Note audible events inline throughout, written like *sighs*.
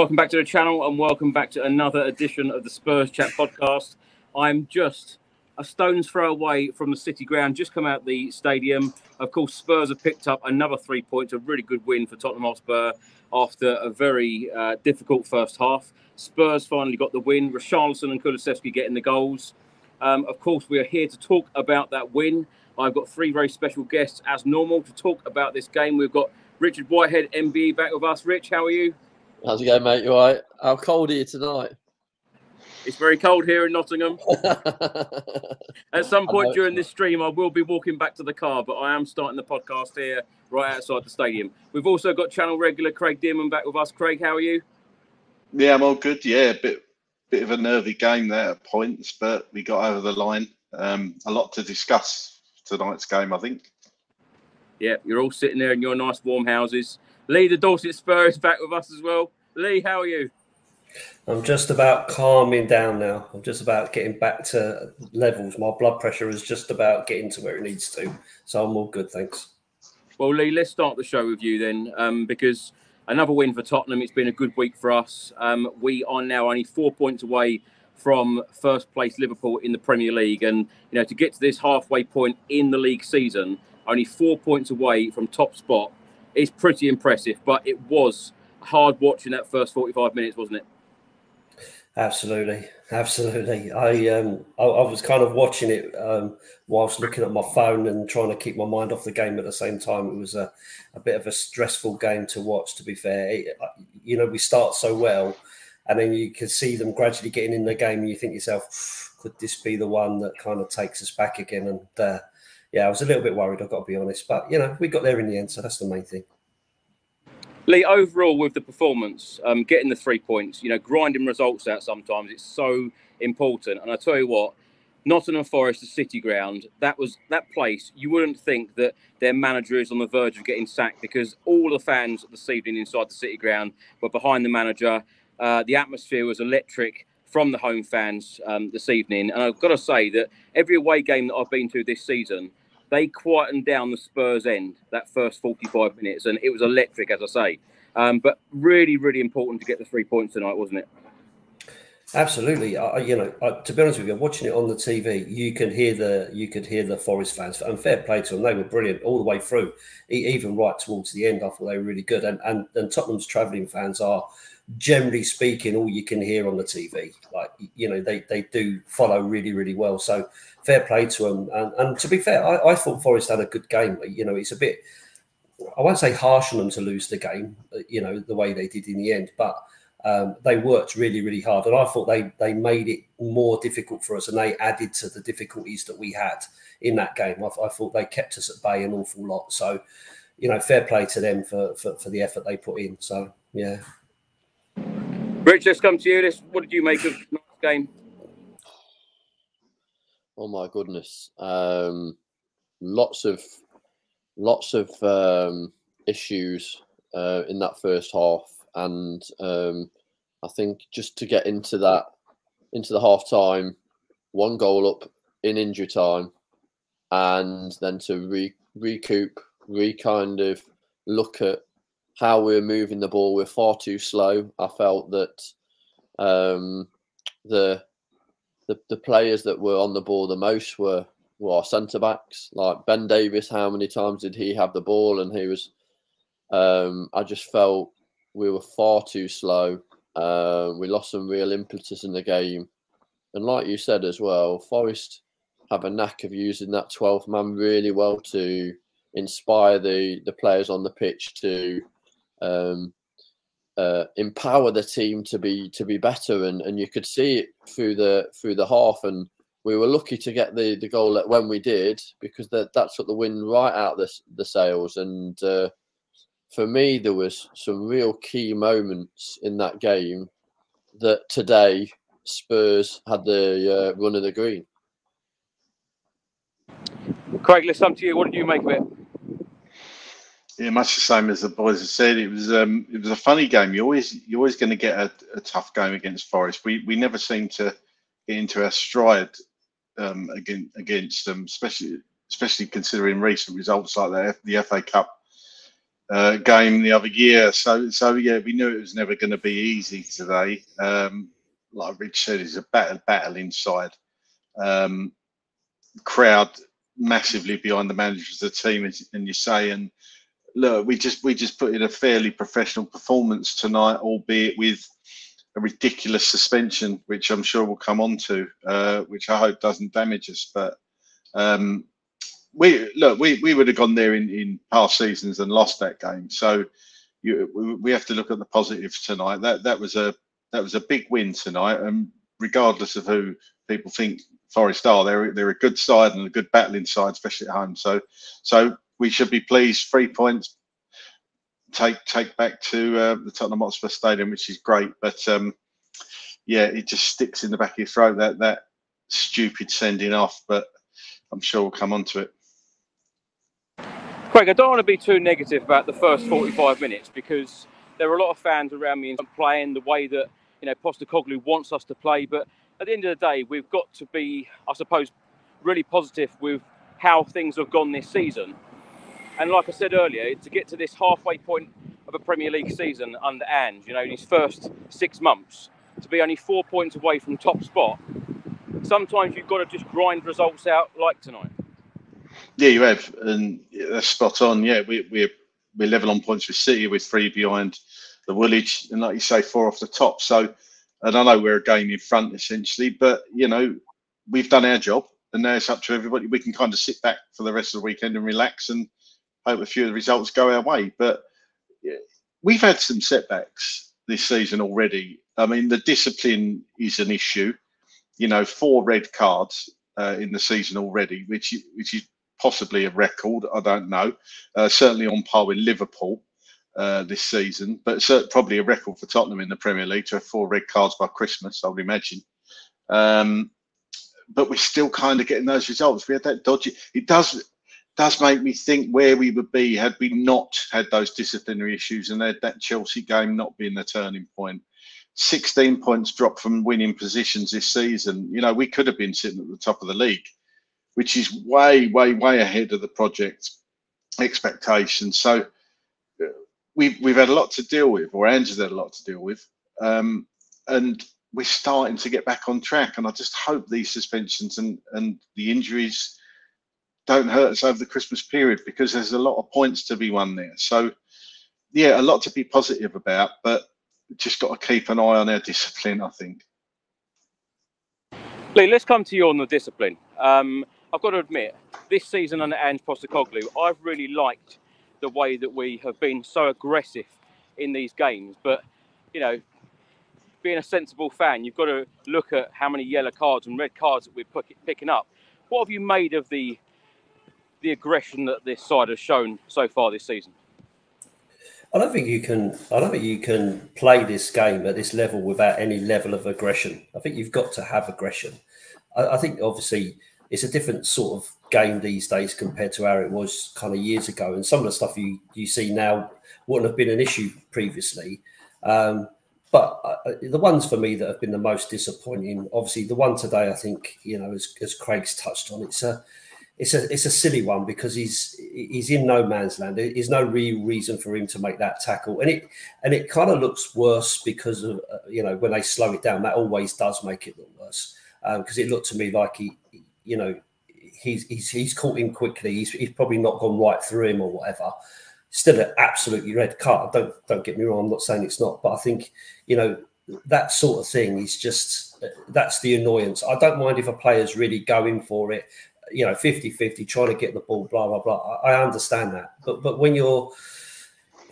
Welcome back to the channel and welcome back to another edition of the Spurs Chat podcast. I'm just a stone's throw away from the City ground, just come out the stadium. Of course, Spurs have picked up another three points, a really good win for Tottenham Hotspur after a very uh, difficult first half. Spurs finally got the win. Richarlison and Kulusevski getting the goals. Um, of course, we are here to talk about that win. I've got three very special guests, as normal, to talk about this game. We've got Richard Whitehead, MBE, back with us. Rich, how are you? How's it going, mate? You all right? How cold are you tonight? It's very cold here in Nottingham. *laughs* At some point during this stream, I will be walking back to the car, but I am starting the podcast here right outside the stadium. We've also got channel regular Craig Dearman back with us. Craig, how are you? Yeah, I'm all good. Yeah, a bit bit of a nervy game there at points, but we got over the line. Um, a lot to discuss tonight's game, I think. Yeah, you're all sitting there in your nice warm houses. Lee, the Dorset Spurs, back with us as well. Lee, how are you? I'm just about calming down now. I'm just about getting back to levels. My blood pressure is just about getting to where it needs to. So I'm all good, thanks. Well, Lee, let's start the show with you then, um, because another win for Tottenham. It's been a good week for us. Um, we are now only four points away from first place Liverpool in the Premier League, and you know to get to this halfway point in the league season, only four points away from top spot is pretty impressive. But it was hard watching that first 45 minutes, wasn't it? Absolutely, absolutely. I um I, I was kind of watching it um, whilst looking at my phone and trying to keep my mind off the game at the same time. It was a, a bit of a stressful game to watch. To be fair, it, you know we start so well, and then you can see them gradually getting in the game, and you think yourself, could this be the one that kind of takes us back again? And uh, yeah, I was a little bit worried. I've got to be honest, but you know we got there in the end, so that's the main thing. Lee, overall with the performance, um, getting the three points, you know, grinding results out sometimes, it's so important. And I tell you what, Nottingham Forest, the City Ground, that was that place. You wouldn't think that their manager is on the verge of getting sacked because all the fans this evening inside the City Ground were behind the manager. Uh, the atmosphere was electric from the home fans um, this evening, and I've got to say that every away game that I've been to this season, they quietened down the Spurs end that first 45 minutes, and it was electric, as I say. Um, but really, really important to get the three points tonight, wasn't it? Absolutely. I, you know, I, to be honest with you, watching it on the TV, you can hear the you could hear the Forest fans, and fair play to them. They were brilliant all the way through, even right towards the end. I thought they were really good, and and, and Tottenham's travelling fans are generally speaking all you can hear on the TV. Like you know, they they do follow really really well. So fair play to them. And, and to be fair, I, I, thought Forest had a good game. You know, it's a bit, I won't say harsh on them to lose the game, uh, you know, the way they did in the end, but um, they worked really, really hard. And I thought they, they made it more difficult for us and they added to the difficulties that we had in that game. I, I thought they kept us at bay an awful lot. So, you know, fair play to them for, for, for the effort they put in. So, yeah. Rich, let's come to you. This, what did you make of the game? Oh my goodness. Um, lots of lots of um, issues uh, in that first half, and um, I think just to get into that into the half time, one goal up in injury time, and then to re- recoup, re kind of look at how we're moving the ball. We're far too slow. I felt that um, the the, the players that were on the ball the most were, were our centre backs. Like Ben Davies, how many times did he have the ball? And he was, um, I just felt we were far too slow. Uh, we lost some real impetus in the game. And like you said as well, Forest have a knack of using that 12th man really well to inspire the, the players on the pitch to um, uh, empower the team to be to be better, and, and you could see it through the through the half. And we were lucky to get the the goal when we did because that that took the wind right out the the sails. And uh, for me, there was some real key moments in that game that today Spurs had the uh, run of the green. Craig, let's come to you. What did you make of it? Yeah, much the same as the boys have said. It was um, it was a funny game. You always you're always going to get a, a, tough game against Forest. We we never seem to get into our stride um, against against them, especially especially considering recent results like the FA Cup uh, game the other year. So, so yeah, we knew it was never going to be easy today. Um, like Rich said, it's a battle, battle inside. Um, crowd massively behind the managers of the team, and you say, and look, we just we just put in a fairly professional performance tonight, albeit with a ridiculous suspension, which I'm sure we'll come on to, uh, which I hope doesn't damage us. But um, we look, we, we would have gone there in, in past seasons and lost that game. So you, we, have to look at the positives tonight. That that was a that was a big win tonight, and regardless of who people think Forest are, they're they're a good side and a good battling side, especially at home. So so we should be pleased. Three points take take back to uh, the Tottenham Hotspur Stadium, which is great. But um, yeah, it just sticks in the back of your throat that that stupid sending off. But I'm sure we'll come on to it. Craig, I don't want to be too negative about the first 45 minutes because there are a lot of fans around me and playing the way that you know Postecoglou wants us to play. But at the end of the day, we've got to be, I suppose, really positive with how things have gone this season. And like I said earlier, to get to this halfway point of a Premier League season under Ange, you know, in his first six months, to be only four points away from top spot, sometimes you've got to just grind results out like tonight. Yeah, you have, and that's spot on. Yeah, we, we're we're level on points with City, with three behind the Woolwich, and like you say, four off the top. So, and I know we're a game in front essentially, but you know, we've done our job, and now it's up to everybody. We can kind of sit back for the rest of the weekend and relax and hope a few of the results go our way. But we've had some setbacks this season already. I mean, the discipline is an issue. You know, four red cards uh, in the season already, which which is possibly a record. I don't know. Uh, certainly on par with Liverpool uh, this season, but probably a record for Tottenham in the Premier League to have four red cards by Christmas. I would imagine. Um, but we're still kind of getting those results. We had that dodgy. It does does make me think where we would be had we not had those disciplinary issues and had that Chelsea game not been the turning point. 16 points dropped from winning positions this season. You know, we could have been sitting at the top of the league, which is way, way, way ahead of the project expectations. So uh, we've, we've had a lot to deal with, or Andrew's had a lot to deal with. Um, and we're starting to get back on track. And I just hope these suspensions and, and the injuries don't hurt us over the Christmas period because there's a lot of points to be won there. So, yeah, a lot to be positive about, but just got to keep an eye on our discipline, I think. Lee, let's come to you on the discipline. Um, I've got to admit, this season under Ange Postecoglou, I've really liked the way that we have been so aggressive in these games. But, you know, being a sensible fan, you've got to look at how many yellow cards and red cards that we're picking up. What have you made of the the aggression that this side has shown so far this season? I don't think you can. I don't think you can play this game at this level without any level of aggression. I think you've got to have aggression. I, I think obviously it's a different sort of game these days compared to how it was kind of years ago. And some of the stuff you you see now wouldn't have been an issue previously. Um, but uh, the ones for me that have been the most disappointing, obviously the one today, I think you know, as, as Craig's touched on, it's a it's a it's a silly one because he's he's in no man's land. There's no real reason for him to make that tackle, and it and it kind of looks worse because of uh, you know when they slow it down, that always does make it look worse because um, it looked to me like he, you know, he's he's he's caught him quickly. He's he's probably not gone right through him or whatever. Still an absolutely red card. Don't don't get me wrong. I'm not saying it's not, but I think you know that sort of thing is just uh, that's the annoyance. I don't mind if a player's really going for it you know 50 50 trying to get the ball blah blah blah i, understand that but but when you're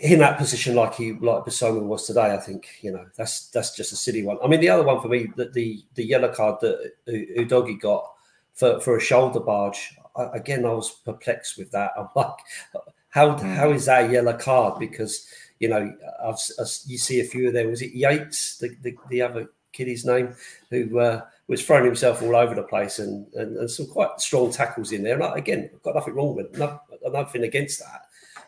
in that position like he like Bissouma was today, I think you know that's that's just a silly one. I mean, the other one for me, that the the yellow card that Udogie got for for a shoulder barge. I, again, I was perplexed with that. I'm like, how mm. how is that a yellow card? Because you know, I've, I've, you see a few of them. Was it Yates, the the, the other kid, name, who uh, was throwing himself all over the place and, and, and some quite strong tackles in there. And I, again, I've got nothing wrong with no, nothing against that.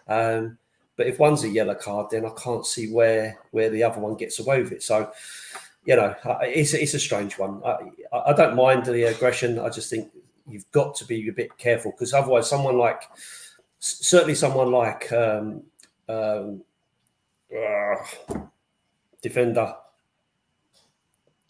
Um, but if one's a yellow card, then I can't see where where the other one gets away with it. So, you know, it's it's a strange one. I, I don't mind the aggression. I just think you've got to be a bit careful because otherwise, someone like certainly someone like um, um, uh, defender.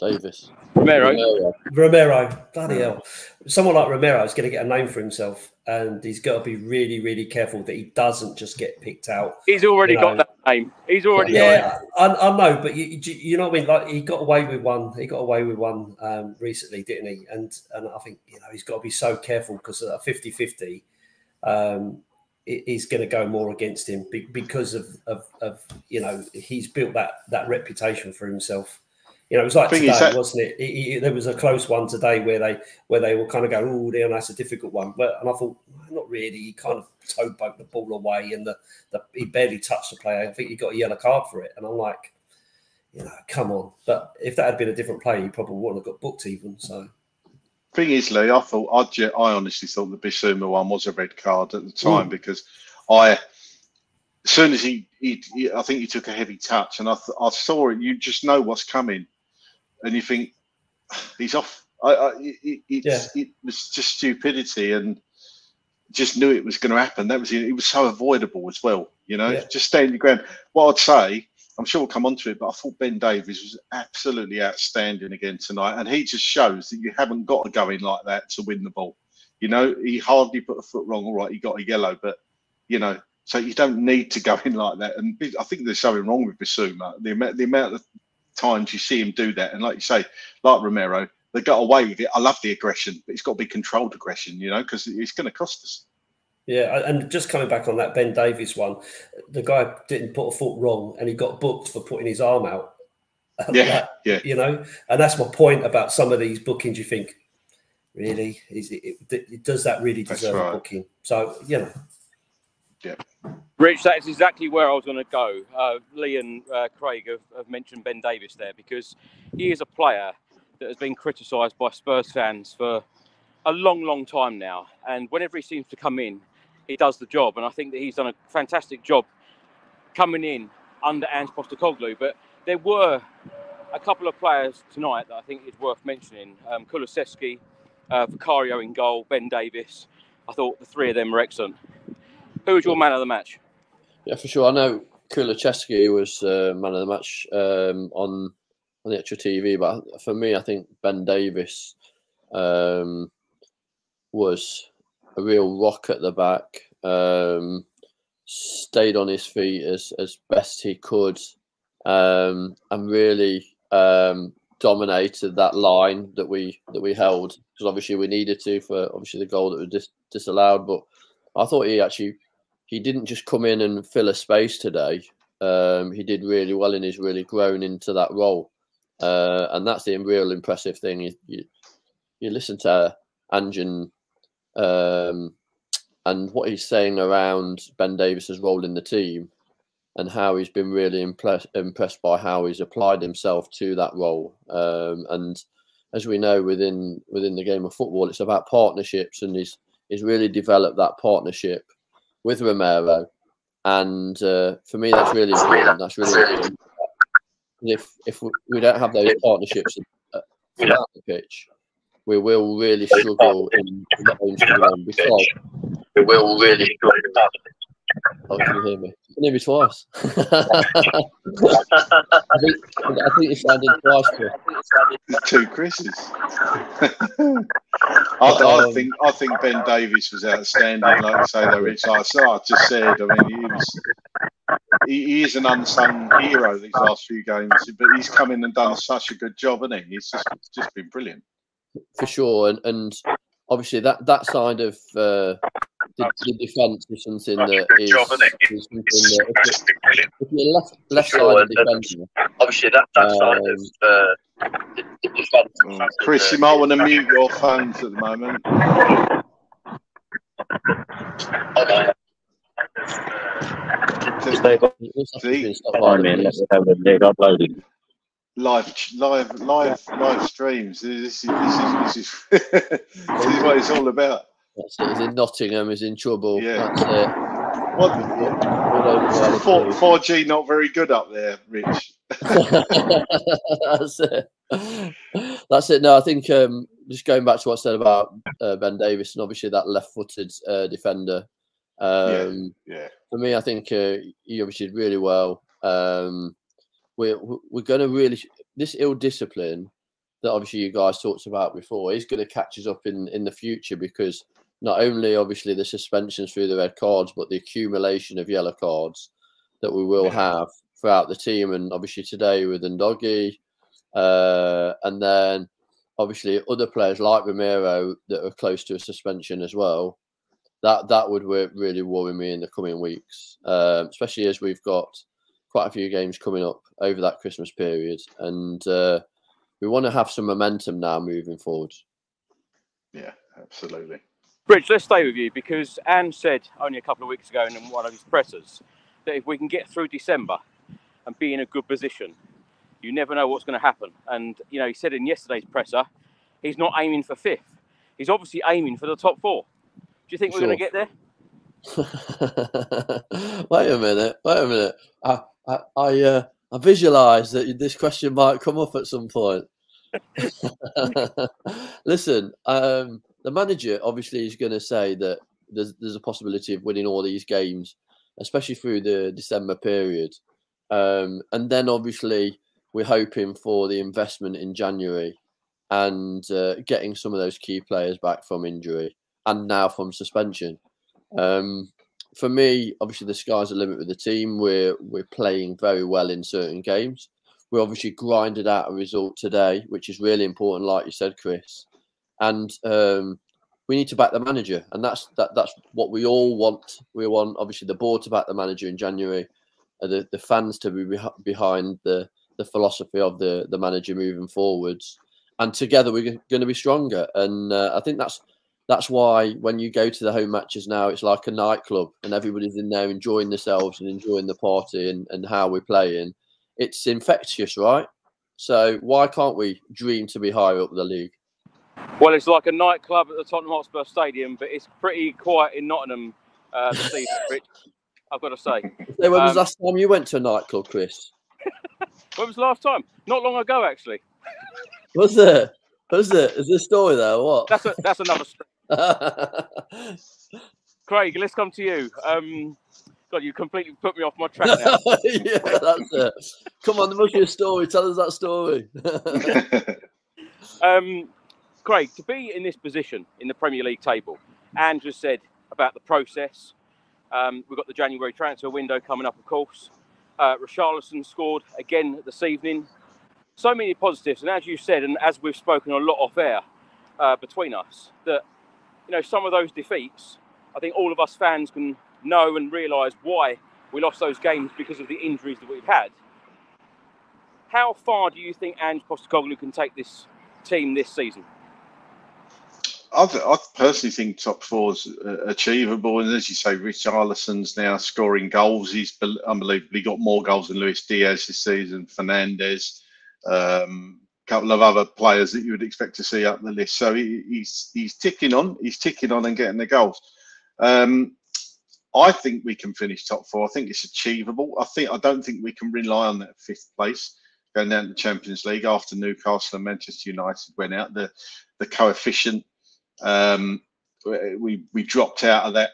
Davies. Romero. Romero. Romero, bloody hell. Someone like Romero is going to get a name for himself, and he's got to be really, really careful that he doesn't just get picked out. He's already You got that name. He's already got it. Yeah, I, I know, but you, you you know what I mean. Like he got away with one. He got away with one um, recently, didn't he? And and I think you know he's got to be so careful because a 50-50, um, it- he's going to go more against him because of, of of you know he's built that that reputation for himself. You know, it was like today, that- wasn't it? He- he- There was a close one today where they where they were kind of going, "Oh, damn, that's a difficult one." But and I thought, not really. He kind of towboat the ball away, and the, the he barely touched the player. I think he got a yellow card for it, and I'm like, you know, come on. But if that had been a different player, he probably wouldn't have got booked even. So Thing is, Lee, I thought I, I honestly thought the Bissouma one was a red card at the time Mm. because I, as soon as he, he, he- I think he took a heavy touch, and I, th- I saw it. You just know what's coming, and you think he's off. I, I it, it, it's- it was just stupidity, and just knew it was going to happen. That was it. Was so avoidable as well. You know, Yeah. just staying your ground. What I'd say, I'm sure we'll come on to it, but I thought Ben Davies was absolutely outstanding again tonight, and he just shows that you haven't got to go in like that to win the ball. You know, he hardly put a foot wrong. All right, he got a yellow, but you know, so you don't need to go in like that. And I think there's something wrong with Bissouma. The amount, the amount of times you see him do that, and like you say, like Romero, they got away with it. I love the aggression, but it's got to be controlled aggression, you know, because it's going to cost us. yeah, and just coming back on that Ben Davies one, the guy didn't put a foot wrong, and he got booked for putting his arm out. *laughs* Yeah, yeah. you know, and that's my point about some of these bookings. You think, really, is it, it, it- does that really deserve right. a booking? So you know, Rich, that is exactly where I was going to go. Uh, Lee and uh, Craig have, have mentioned Ben Davies there because he is a player that has been criticised by Spurs fans for a long, long time now. And whenever he seems to come in, he does the job. And I think that he's done a fantastic job coming in under Ange Postecoglou. But there were a couple of players tonight that I think is worth mentioning. Um, Kulusevski, uh, Vicario in goal, Ben Davies. I thought the three of them were excellent. Who was your man of the match? Yeah, for sure. I know Kulusevski was uh, man of the match um, on on the extra TV, but for me, I think Ben Davies um, was a real rock at the back. Um, stayed on his feet as as best he could, um, and really um, dominated that line that we that we held because obviously we needed to for obviously the goal that was dis- disallowed. But I thought he actually he didn't just come in and fill a space today. Um, he did really well and he's really grown into that role. Uh, and that's the real impressive thing. You, you, you listen to Anjan um, and what he's saying around Ben Davies's role in the team and how he's been really impressed impressed by how he's applied himself to that role. Um, and as we know within within the game of football, it's about partnerships, and he's he's really developed that partnership with Romero. And uh, for me, that's really important. That's really important. If if we, don't have those partnerships uh, throughout the pitch, we will really struggle in, the home stadium because we will really struggle. Oh, can you hear me? Me twice. *laughs* I think I think sounded twice. Chris. Two Chris's. I, I Um, think I think Ben Davies was outstanding. Like I say, though, Rich, like I just said. I mean, he was. He, he is an unsung hero these last few games, but he's come in and done such a good job, hasn't he? He's just just been brilliant. for sure, and, and obviously that that side of uh, the, the defence is something that is, is something that if, if you're left left sure, side of and- defending, Obviously, that, that side of uh, the, the defence. Mm. Chris, you might want to mute your phones at the moment. Okay. Just it looks like it's been stopped by the police. uploading. Live, live, live, live streams. This is this is this is, *laughs* this is what it's all about. That's it. He's in Nottingham. is in trouble. Yeah. That's it. What All over four police. four G not very good up there, Rich. *laughs* *laughs* That's it. That's it. No, I think um, just going back to what I said about uh, Ben Davies and obviously that left-footed uh, defender. Um, yeah, yeah. For me, I think uh, he obviously did really well. Um, we're we're going to really this ill discipline that obviously you guys talked about before is going to catch us up in in the future because not only obviously the suspensions through the red cards, but the accumulation of yellow cards that we will have throughout the team, and obviously today with Udogie, uh, and then obviously other players like Romero that are close to a suspension as well. That that would wo- really worry me in the coming weeks, um, especially as we've got quite a few games coming up over that Christmas period, and uh, we want to have some momentum now moving forward. Yeah, absolutely. Rich, let's stay with you because Anne said only a couple of weeks ago in one of his pressers that if we can get through December and be in a good position, you never know what's going to happen. And, you know, he said in yesterday's presser, he's not aiming for fifth. He's obviously aiming for the top four. Do you think we're going to get there? *laughs* wait a minute, wait a minute. I I I, uh, I visualise that this question might come up at some point. *laughs* Listen, um, the manager obviously is going to say that there's there's a possibility of winning all these games, especially through the December period, um, and then obviously we're hoping for the investment in January and uh, getting some of those key players back from injury and now from suspension. Um, for me, obviously the sky's the limit with the team. We're we're playing very well in certain games. We obviously grinded out a result today, which is really important, like you said, Chris. And um, we need to back the manager, and that's that. That's what we all want. We want obviously the board to back the manager in January, uh, the the fans to be beh- behind the the philosophy of the the manager moving forwards, and together we're going to be stronger. And uh, I think that's that's why when you go to the home matches now, it's like a nightclub and everybody's in there enjoying themselves and enjoying the party and, and how we're playing. It's infectious, right? So why can't we dream to be higher up the league? Well, it's like a nightclub at the Tottenham Hotspur Stadium, but it's pretty quiet in Nottingham uh, this season, *laughs* Rich. I've got to say. So when was Um, the last time you went to a nightclub, Chris? *laughs* When was the last time? Not long ago, actually. Was there? Was there? Is there a story there or what? That's a, that's another. *laughs* Craig, let's come to you. Um, God, you completely put me off my track now. *laughs* yeah, that's it. Come on, there must be a story. Tell us that story. *laughs* Um, Craig, to be in this position in the Premier League table, just said about the process. Um, we've got the January transfer window coming up, of course. Uh, Richarlison scored again this evening. So many positives, and as you said, and as we've spoken a lot off air uh, between us, that you know some of those defeats, I think all of us fans can know and realise why we lost those games because of the injuries that we've had. How far do you think Ange Postecoglou can take this team this season? I, I personally think top four is uh, achievable, and as you say, Richarlison's now scoring goals. He's unbelievably got more goals than Luis Diaz this season. Fernandez, um, couple of other players that you would expect to see up the list. So he, he's he's ticking on. He's ticking on and getting the goals. Um, I think we can finish top four. I think it's achievable. I think I don't think we can rely on that fifth place going down to the Champions League after Newcastle and Manchester United went out. The the coefficient um, we we dropped out of that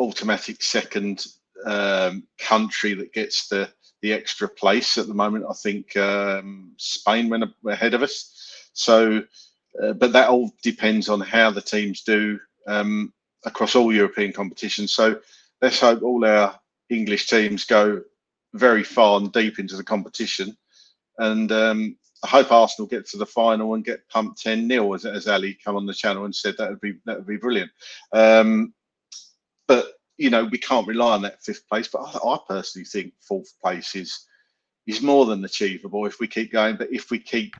automatic second um, country that gets the the extra place at the moment. I think um, Spain went ahead of us. So, uh, but that all depends on how the teams do um, across all European competitions. So let's hope all our English teams go very far and deep into the competition. And um, I hope Arsenal get to the final and get pumped 10 0 as, as Ali come on the channel and said that would be that would be brilliant. Um, but you know we can't rely on that fifth place. But I, I personally think fourth place is is more than achievable if we keep going. But if we keep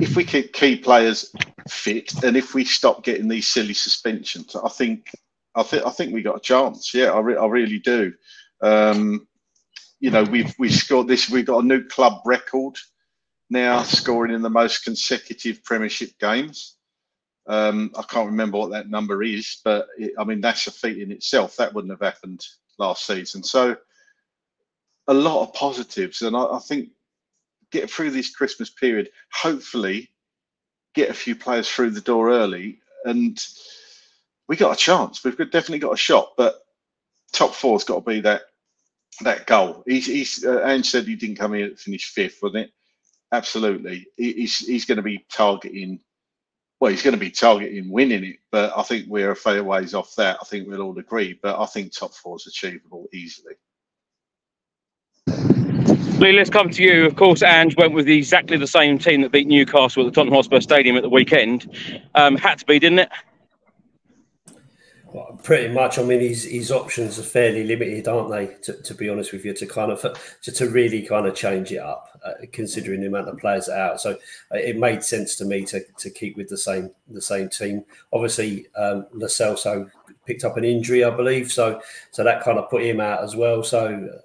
if we keep key players fit and if we stop getting these silly suspensions, I think I think I think we got a chance. Yeah, I, re- I really do. Um, you know, we've we scored this. We've got a new club record now, scoring in the most consecutive Premiership games. Um, I can't remember what that number is, but it, I mean that's a feat in itself. That wouldn't have happened last season. So a lot of positives, and I, I think get through this Christmas period. Hopefully, get a few players through the door early, and we got a chance. We've definitely got a shot, but top four's got to be that that goal. He's, he's uh, Ange said he didn't come here to finish fifth, wasn't it? Absolutely. He, he's he's going to be targeting. Well, he's going to be targeting winning it, but I think we're a fair ways off that. I think we'll all agree, but I think top four is achievable easily. Lee, let's come to you. Of course, Ange went with exactly the same team that beat Newcastle at the Tottenham Hotspur Stadium at the weekend. Um, had to be, didn't it? Pretty much. I mean, his his options are fairly limited, aren't they? To, to be honest with you, to kind of to, to really kind of change it up, uh, considering the amount of players out. So uh, it made sense to me to, to keep with the same the same team. Obviously, um, Celso picked up an injury, I believe, so so that kind of put him out as well. So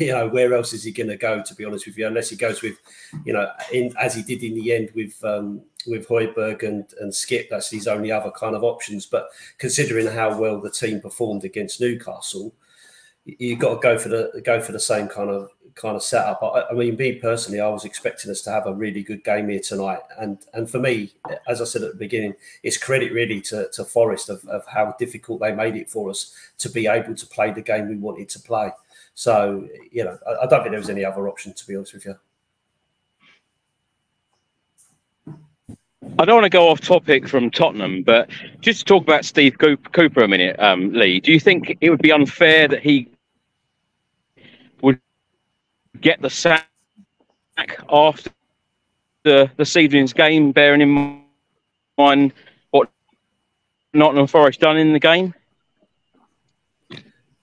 you know, where else is he going to go? To be honest with you, unless he goes with, you know, in as he did in the end with um, with Højbjerg and and Skipp, that's his only other kind of options. But considering how well the team performed against Newcastle, you've got to go for the go for the same kind of kind of setup. I, I mean, me personally, I was expecting us to have a really good game here tonight, and and for me, as I said at the beginning, it's credit really to, to Forest of, of how difficult they made it for us to be able to play the game we wanted to play. So, you know, I, I don't think there was any other option, to be honest with you. I don't want to go off topic from Tottenham, but just to talk about Steve Cooper a minute, um, Lee, do you think it would be unfair that he would get the sack after the this evening's game, bearing in mind what Nottingham Forest done in the game?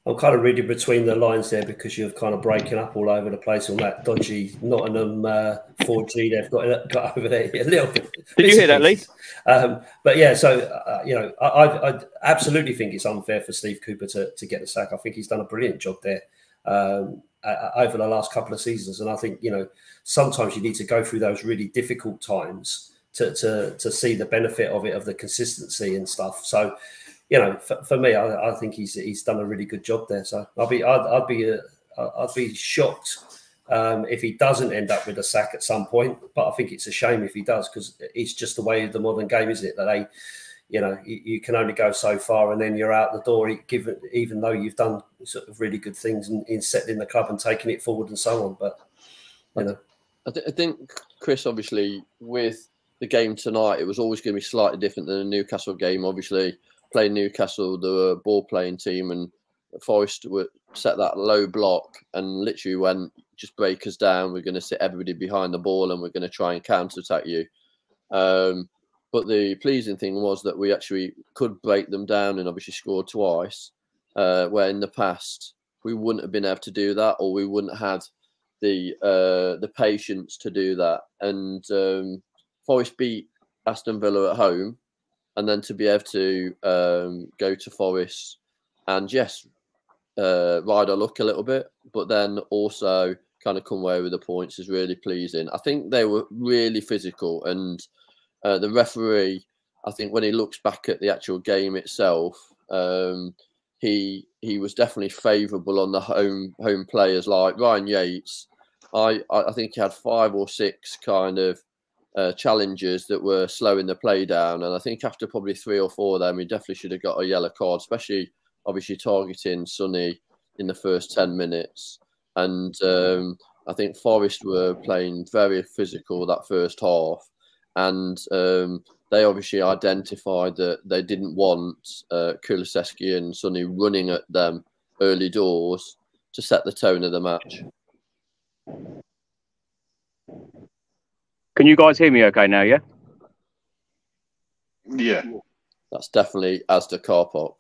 I'm kind of reading between the lines there because you're kind of breaking up all over the place on that dodgy Nottingham uh, 4G they've got, got over there *laughs* a little bit. Did you hear that, Lee? Um, but yeah, so uh, you know, I, I, absolutely think it's unfair for Steve Cooper to, to get the sack. I think he's done a brilliant job there um, uh, over the last couple of seasons, and I think you know sometimes you need to go through those really difficult times to to to see the benefit of it, of the consistency and stuff. So you know, for, for me, I, I, think he's he's done a really good job there. So I'll be I'd, I'd be uh, I'd be shocked um, if he doesn't end up with a sack at some point. But I think it's a shame if he does because it's just the way of the modern game, is it? That they, you know, you, you, can only go so far and then you're out the door. Given even though you've done sort of really good things in, in the club and taking it forward and so on, but you know, I, th- I think Chris obviously with the game tonight, it was always going to be slightly different than the Newcastle game. Obviously, playing Newcastle, the ball playing team, and Forest were set that low block and literally went just break us down. We're going to sit everybody behind the ball and we're going to try and counter attack you. Um, but the pleasing thing was that we actually could break them down and obviously scored twice. Uh, where in the past we wouldn't have been able to do that, or we wouldn't have had the uh, the patience to do that. And um, Forest beat Aston Villa at home, and then to be able to um, go to Forest and yes, uh, ride our luck a little bit, but then also kind of come away with the points is really pleasing. I think they were really physical, and uh, the referee, I think when he looks back at the actual game itself, um, he he was definitely favourable on the home home players like Ryan Yates. I I think he had five or six kind of uh, challenges that were slowing the play down. And I think after probably three or four of them, we definitely should have got a yellow card, especially obviously targeting Sonny in the first 10 minutes. And um, I think Forest were playing very physical that first half. And um, they obviously identified that they didn't want uh, Kulusevski and Sonny running at them early doors to set the tone of the match. Can you guys hear me okay now? Yeah. Yeah. That's definitely as the car park.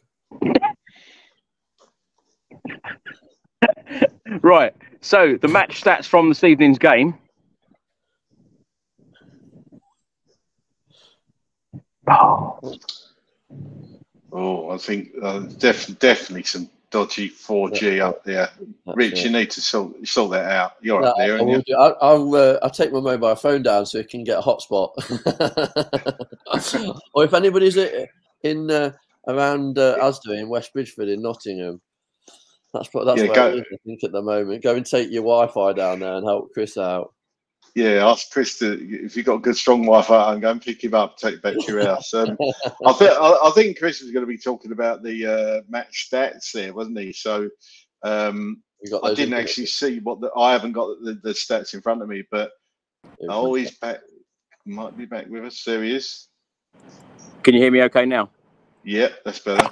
right. So the match stats from this evening's game. Oh, oh I think uh, def- definitely some dodgy 4G yeah. up there. That's Rich, you need to sort, sort that out. You're no, up there, I, will you? I'll, I'll, uh, I'll, take my mobile phone down so it can get a hotspot. *laughs* or if anybody's in uh, around uh, Asda in West Bridgford in Nottingham, that's what that's yeah, where go, I think at the moment. Go and take your Wi-Fi down there and help Chris out. Yeah, ask Chris to if you've got a good strong Wi-Fi, and go and pick him up, take back to your house. Um, I think I, I, think Chris was going to be talking about the uh, match stats there, wasn't he? So um, I didn't actually see what the I haven't got the, the stats in front of me, but I always back. Might be back with us. There he is. Can you hear me okay now? Yeah, that's better.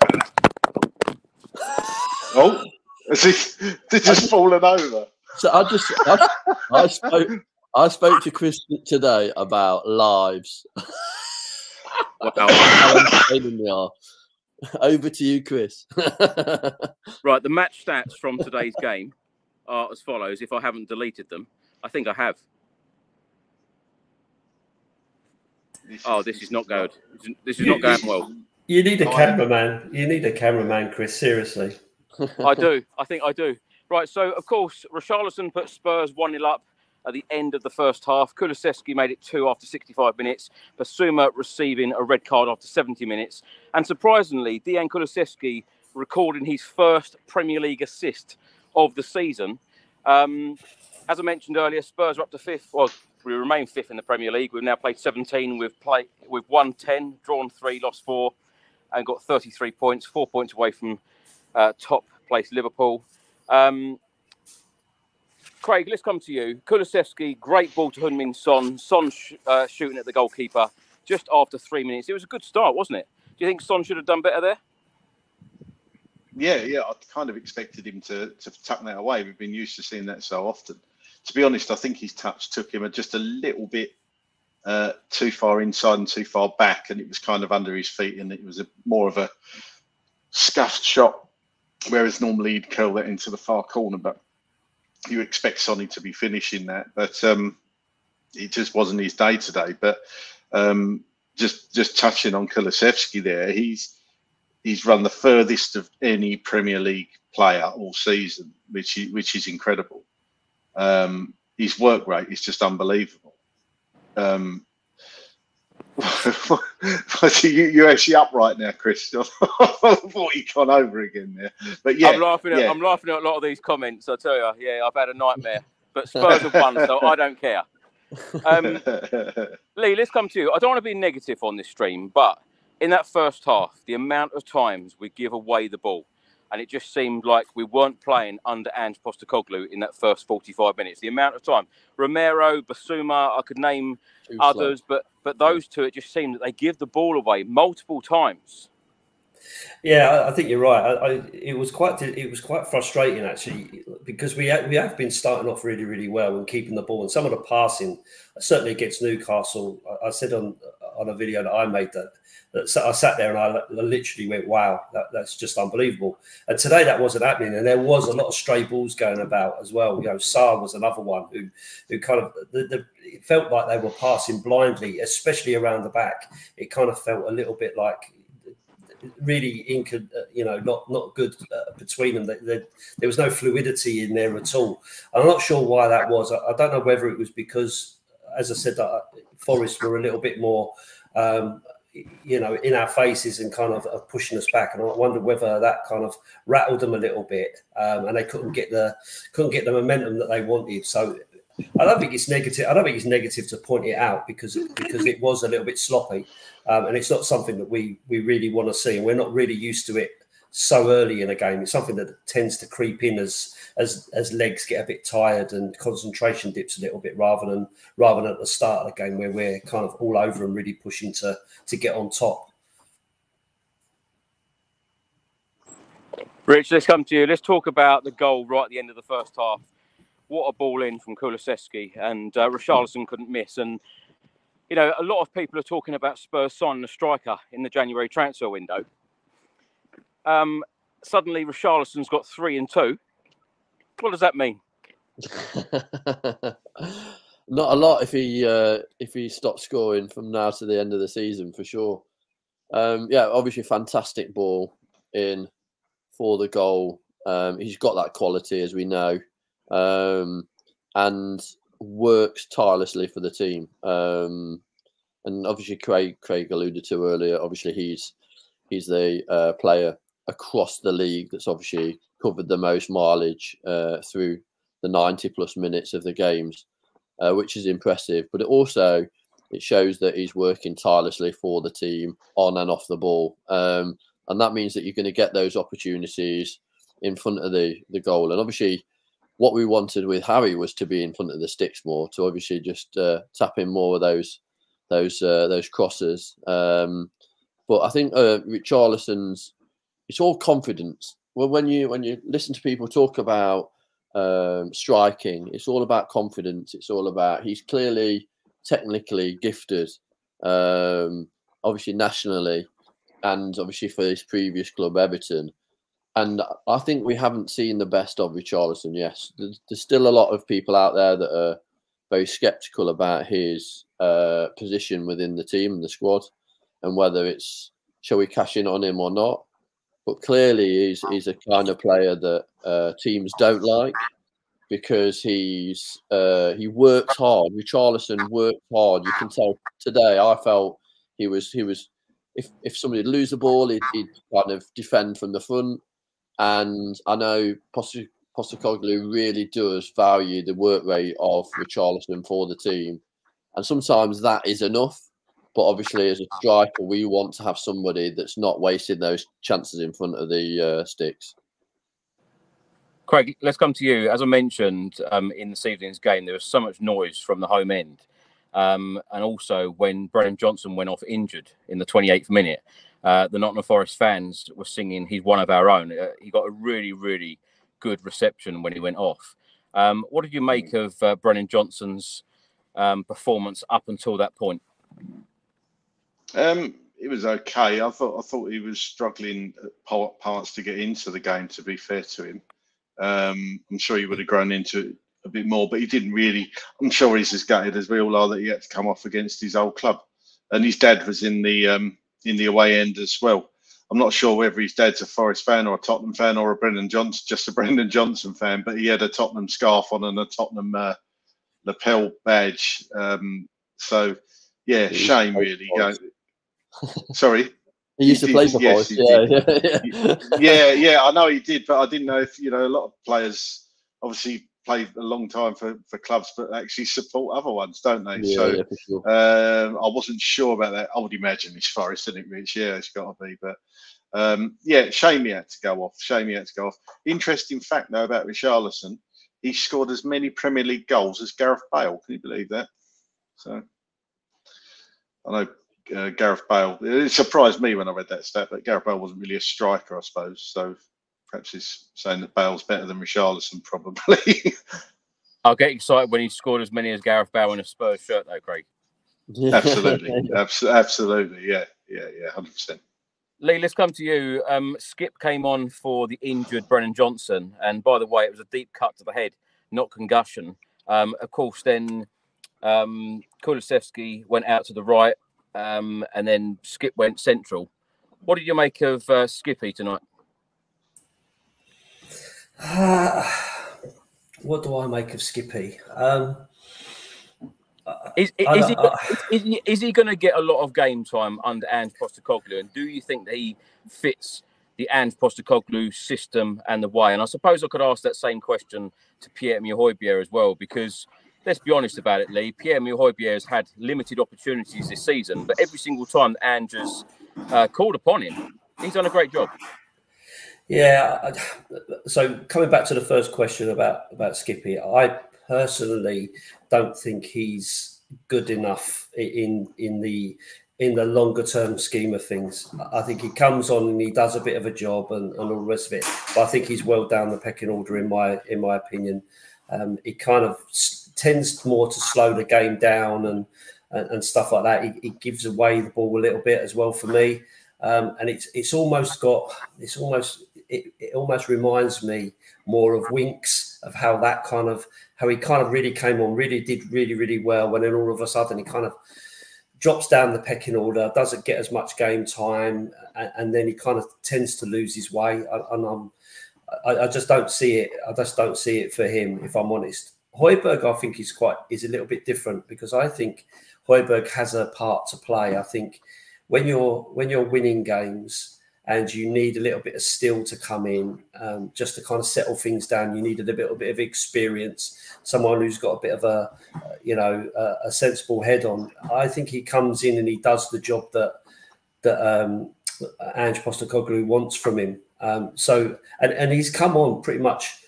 oh, *laughs* is he, they just fallen over. So I just I, I spoke I spoke to Chris today about lives. wow. *laughs* Over to you, Chris. *laughs* right, the match stats from today's game are as follows. If I haven't deleted them, I think I have. This oh, this is not good. This is not going well. You need a cameraman. You need a cameraman, Chris. Seriously. I do. I think I do. Right. So, of course, Richarlison put Spurs 1 0 up at the end of the first half. Kulusevski made it two after 65 minutes. Bissouma receiving a red card after 70 minutes. And surprisingly, Dejan Kulusevski recording his first Premier League assist of the season. Um, as I mentioned earlier, Spurs are up to fifth. Well, we remain fifth in the Premier League. We've now played 17. We've played we've won 10, drawn three, lost four, and got 33 points, four points away from uh, top place Liverpool. Um, Craig, let's come to you. Kulusevski, great ball to Heung-min Son. Son sh- uh, shooting at the goalkeeper just after three minutes. It was a good start, wasn't it? Do you think Son should have done better there? Yeah, yeah. I kind of expected him to, to tuck that away. We've been used to seeing that so often. To be honest, I think his touch took him just a little bit uh, too far inside and too far back, and it was kind of under his feet, and it was a, more of a scuffed shot, whereas normally he'd curl that into the far corner. But you expect Sonny to be finishing that, but um, it just wasn't his day today. But um, just just touching on Kulusevski there, he's he's run the furthest of any Premier League player all season, which is, which is incredible. Um, his work rate is just unbelievable. Um, *laughs* you, are actually upright now, Chris. *laughs* I thought you'd gone over again there, but yeah, I'm laughing. At, yeah. I'm laughing at a lot of these comments. I tell you, yeah, I've had a nightmare. But Spurs have won, so I don't care. Um, *laughs* Lee, let's come to you. I don't want to be negative on this stream, but in that first half, the amount of times we give away the ball, and it just seemed like we weren't playing under Ange Postecoglou in that first 45 minutes. The amount of time, Romero, Bissouma, I could name Too others, slow. but but those two, it just seemed that they give the ball away multiple times. Yeah, I think you're right. I, I, it was quite it was quite frustrating actually because we have, we have been starting off really really well and keeping the ball and some of the passing certainly against Newcastle. I, I said on on a video that I made that that I sat there and I literally went, "Wow, that, that's just unbelievable." And today that wasn't happening, and there was a lot of stray balls going about as well. You know, Sarr was another one who who kind of the, the, it felt like they were passing blindly, especially around the back. It kind of felt a little bit like really inco- uh, you know not not good uh, between them. They, they, there was no fluidity in there at all. I'm not sure why that was. I, I don't know whether it was because, as I said, that Forest were a little bit more. Um, you know, in our faces and kind of, of, pushing us back. And I wonder whether that kind of rattled them a little bit, um, and they couldn't get the couldn't get the momentum that they wanted. So I don't think it's negative. I don't think it's negative to point it out because because it was a little bit sloppy, um, and it's not something that we we really want to see. And we're not really used to it so early in a game. It's something that tends to creep in as as as legs get a bit tired and concentration dips a little bit, rather than rather than at the start of the game where we're kind of all over and really pushing to to get on top. Rich, let's come to you. Let's talk about the goal right at the end of the first half. What a ball in from Kulusevski, and uh, Richarlison couldn't miss. And you know, a lot of people are talking about Spurs signing a striker in the January transfer window. Um, suddenly, Richarlison's got three and two. What does that mean? *laughs* Not a lot if he uh, if he stops scoring from now to the end of the season for sure. Um, yeah, obviously fantastic ball in for the goal. Um, he's got that quality as we know, um, and works tirelessly for the team. Um, and obviously, Craig Craig alluded to earlier. Obviously, he's he's the uh, player across the league that's obviously covered the most mileage uh, through the 90 plus minutes of the games. uh, which is impressive. But it also it shows that he's working tirelessly for the team on and off the ball, um, and that means that you're going to get those opportunities in front of the the goal. And obviously, what we wanted with Harry was to be in front of the sticks more, to obviously just uh, tap in more of those those uh, those crosses. Um, but I think uh, Richarlison's it's all confidence. Well, when you when you listen to people talk about um, striking, it's all about confidence. It's all about he's clearly technically gifted, um, obviously nationally, and obviously for his previous club Everton. And I think we haven't seen the best of Richarlison. Yes, there's, there's still a lot of people out there that are very sceptical about his uh, position within the team and the squad, and whether it's shall we cash in on him or not. But clearly, he's he's a kind of player that uh, teams don't like because he's uh, he works hard. Richarlison worked hard. You can tell today. I felt he was he was if if somebody lose the ball, he'd, he'd kind of defend from the front. And I know Postecoglou really does value the work rate of Richarlison for the team. And sometimes that is enough. But obviously, as a striker, we want to have somebody that's not wasting those chances in front of the uh, sticks. Craig, let's come to you. As I mentioned um, in this evening's game, there was so much noise from the home end. Um, and also when Brennan Johnson went off injured in the 28th minute, uh, the Nottingham Forest fans were singing "He's one of our own." Uh, he got a really, really good reception when he went off. Um, what did you make of uh, Brennan Johnson's um, performance up until that point? Um, it was okay. I thought I thought he was struggling at parts to get into the game. To be fair to him, um, I'm sure he would have grown into it a bit more, but he didn't really. I'm sure he's as gutted as we all are that he had to come off against his old club, and his dad was in the um, in the away end as well. I'm not sure whether his dad's a Forest fan or a Tottenham fan or a Brennan Johnson, just a *laughs* Brennan Johnson fan, but he had a Tottenham scarf on and a Tottenham uh, lapel badge. Um, so, yeah, shame really. Sorry. He used to play for yes, yeah, yeah, yeah. yeah, yeah, I know he did, but I didn't know if you know a lot of players obviously play a long time for, for clubs, but actually support other ones, don't they? Yeah, so yeah, sure. um, I wasn't sure about that. I would imagine it's Forest, isn't it, Rich? Yeah, it's got to be. But um, yeah, shame he had to go off. Shame he had to go off. Interesting fact, though, about Richarlison, he scored as many Premier League goals as Gareth Bale. Can you believe that? So I know uh, Gareth Bale. It surprised me when I read that stat, but Gareth Bale wasn't really a striker, I suppose. So perhaps he's saying that Bale's better than Richarlison, probably. *laughs* I'll get excited when he scored as many as Gareth Bale in a Spurs shirt, though, Craig. absolutely, *laughs* absolutely, yeah, yeah, yeah, hundred percent. Lee, let's come to you. Um, Skip came on for the injured Brennan Johnson, and by the way, it was a deep cut to the head, not concussion. Um, of course, then um, Kulusevski went out to the right, um, and then Skip went central. What did you make of uh, Skippy tonight? Uh, *sighs* what do I make of Skippy? Um, is, is, is, he, is, he, is he going to get a lot of game time under Ange Postecoglou? And do you think that he fits the Ange Postecoglou system and the way? And I suppose I could ask that same question to Pierre-Emile Højbjerg as well, because let's be honest about it, Lee. Pierre-Emile has had limited opportunities this season, but every single time has uh, called upon him, he's done a great job. Yeah. So coming back to the first question about about Skippy, I personally don't think he's good enough in in the in the longer term scheme of things. I think he comes on and he does a bit of a job and, and all the rest of it. But I think he's well down the pecking order in my in my opinion. Um, he kind of tends more to slow the game down and and, and stuff like that. He, gives away the ball a little bit as well for me. Um, and it's it's almost got it's almost it, it almost reminds me more of Winks of how that kind of how he kind of really came on, really did really really well, when then all of a sudden he kind of drops down the pecking order, doesn't get as much game time, and, and then he kind of tends to lose his way. And I'm, I, I, just don't see it. I just don't see it for him, if I'm honest. Højbjerg, I think is quite is a little bit different because I think Højbjerg has a part to play. I think when you're when you're winning games and you need a little bit of steel to come in um, just to kind of settle things down. You needed a little bit of experience, someone who's got a bit of a, you know, a, a sensible head on. I think he comes in and he does the job that that um, Ange Postecoglou wants from him. Um, so, and, and he's come on pretty much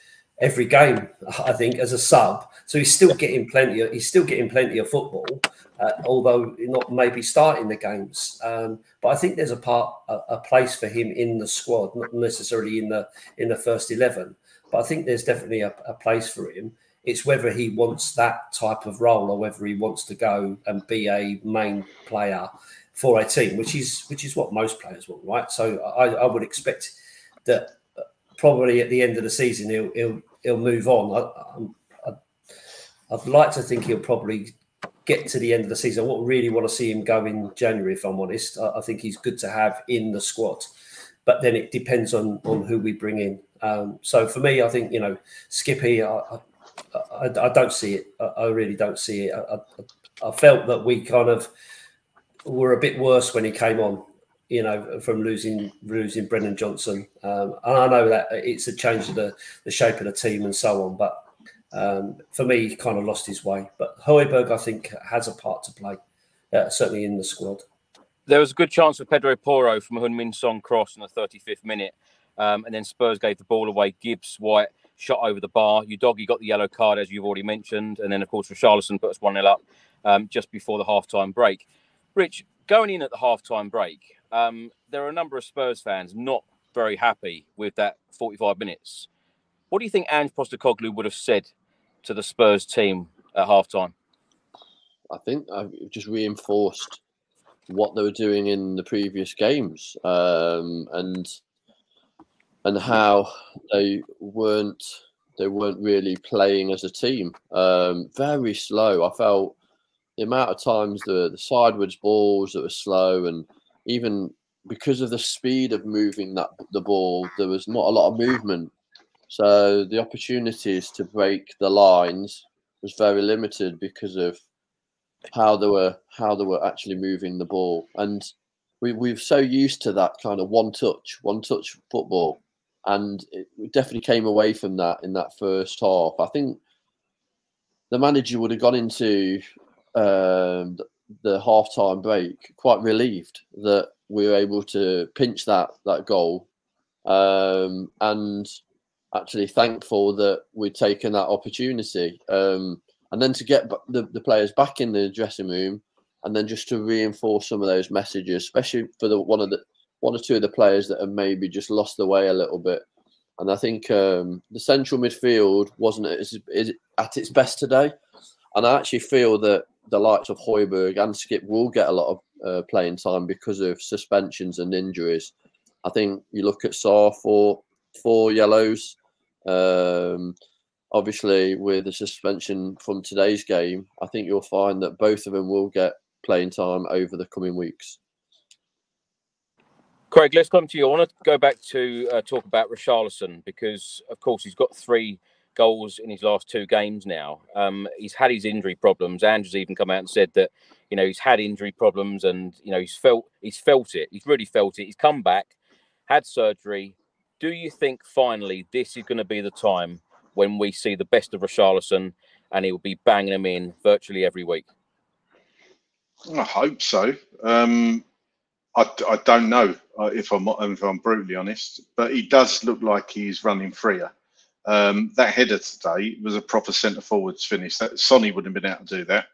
every game, I think, as a sub. So he's still getting plenty. Of, he's still getting plenty of football, uh, although not maybe starting the games. Um, but I think there's a part, a, a, place for him in the squad, not necessarily in the in the first eleven. But I think there's definitely a, a place for him. It's whether he wants that type of role or whether he wants to go and be a main player for a team, which is which is what most players want, right? So I, I would expect that probably at the end of the season he'll he'll, he'll move on. I, would like to think he'll probably get to the end of the season. I really want to see him go in January, if I'm honest. I, I think he's good to have in the squad, but then it depends on on who we bring in. Um, so for me, I think you know Skippy. I, I, I don't see it. I, really don't see it. I, felt that we kind of were a bit worse when he came on. You know, from losing losing Brennan Johnson, um, and I know that it's a change of the, the shape of the team and so on. But um, for me, he kind of lost his way. But Højbjerg, I think, has a part to play, uh, certainly in the squad. There was a good chance for Pedro Porro from a Heung-min Son cross in the 35th minute. Um, and then Spurs gave the ball away. Gibbs White shot over the bar. Udogie got the yellow card, as you've already mentioned. And then, of course, Richarlison put us 1 0 up um, just before the half time break. Rich, going in at the half time break, um, there are a number of Spurs fans not very happy with that 45 minutes. What do you think Ange Postecoglou would have said to the Spurs team at halftime? I think I've just reinforced what they were doing in the previous games, um, and and how they weren't they weren't really playing as a team. Um, very slow. I felt the amount of times the the sideways balls that were slow, and even because of the speed of moving that the ball, there was not a lot of movement so the opportunities to break the lines was very limited because of how they were how they were actually moving the ball. And we we're so used to that kind of one touch, one touch football. And it, we definitely came away from that in that first half. I think the manager would have gone into um, the half time break quite relieved that we were able to pinch that that goal um, and actually thankful that we'd taken that opportunity. Um, and then to get the, the players back in the dressing room and then just to reinforce some of those messages, especially for the one of the one or two of the players that have maybe just lost the way a little bit. And I think um, the central midfield wasn't at its, at its best today. And I actually feel that the likes of Højbjerg and Skip will get a lot of uh, playing time because of suspensions and injuries. I think you look at Sarr for four yellows. Um, obviously, with the suspension from today's game, I think you'll find that both of them will get playing time over the coming weeks. Craig, let's come to you. I want to go back to uh, talk about Richarlison because, of course, he's got three goals in his last two games now. Um, he's had his injury problems. Andrew's even come out and said that you know he's had injury problems and you know he's felt he's felt it. He's really felt it. He's come back, had surgery, do you think finally this is going to be the time when we see the best of Richarlison and he will be banging them in virtually every week? I hope so. Um, I, I don't know uh, if I'm if I'm brutally honest, but he does look like he's running freer. Um, that header today was a proper centre forwards finish. That Sonny wouldn't have been able to do that.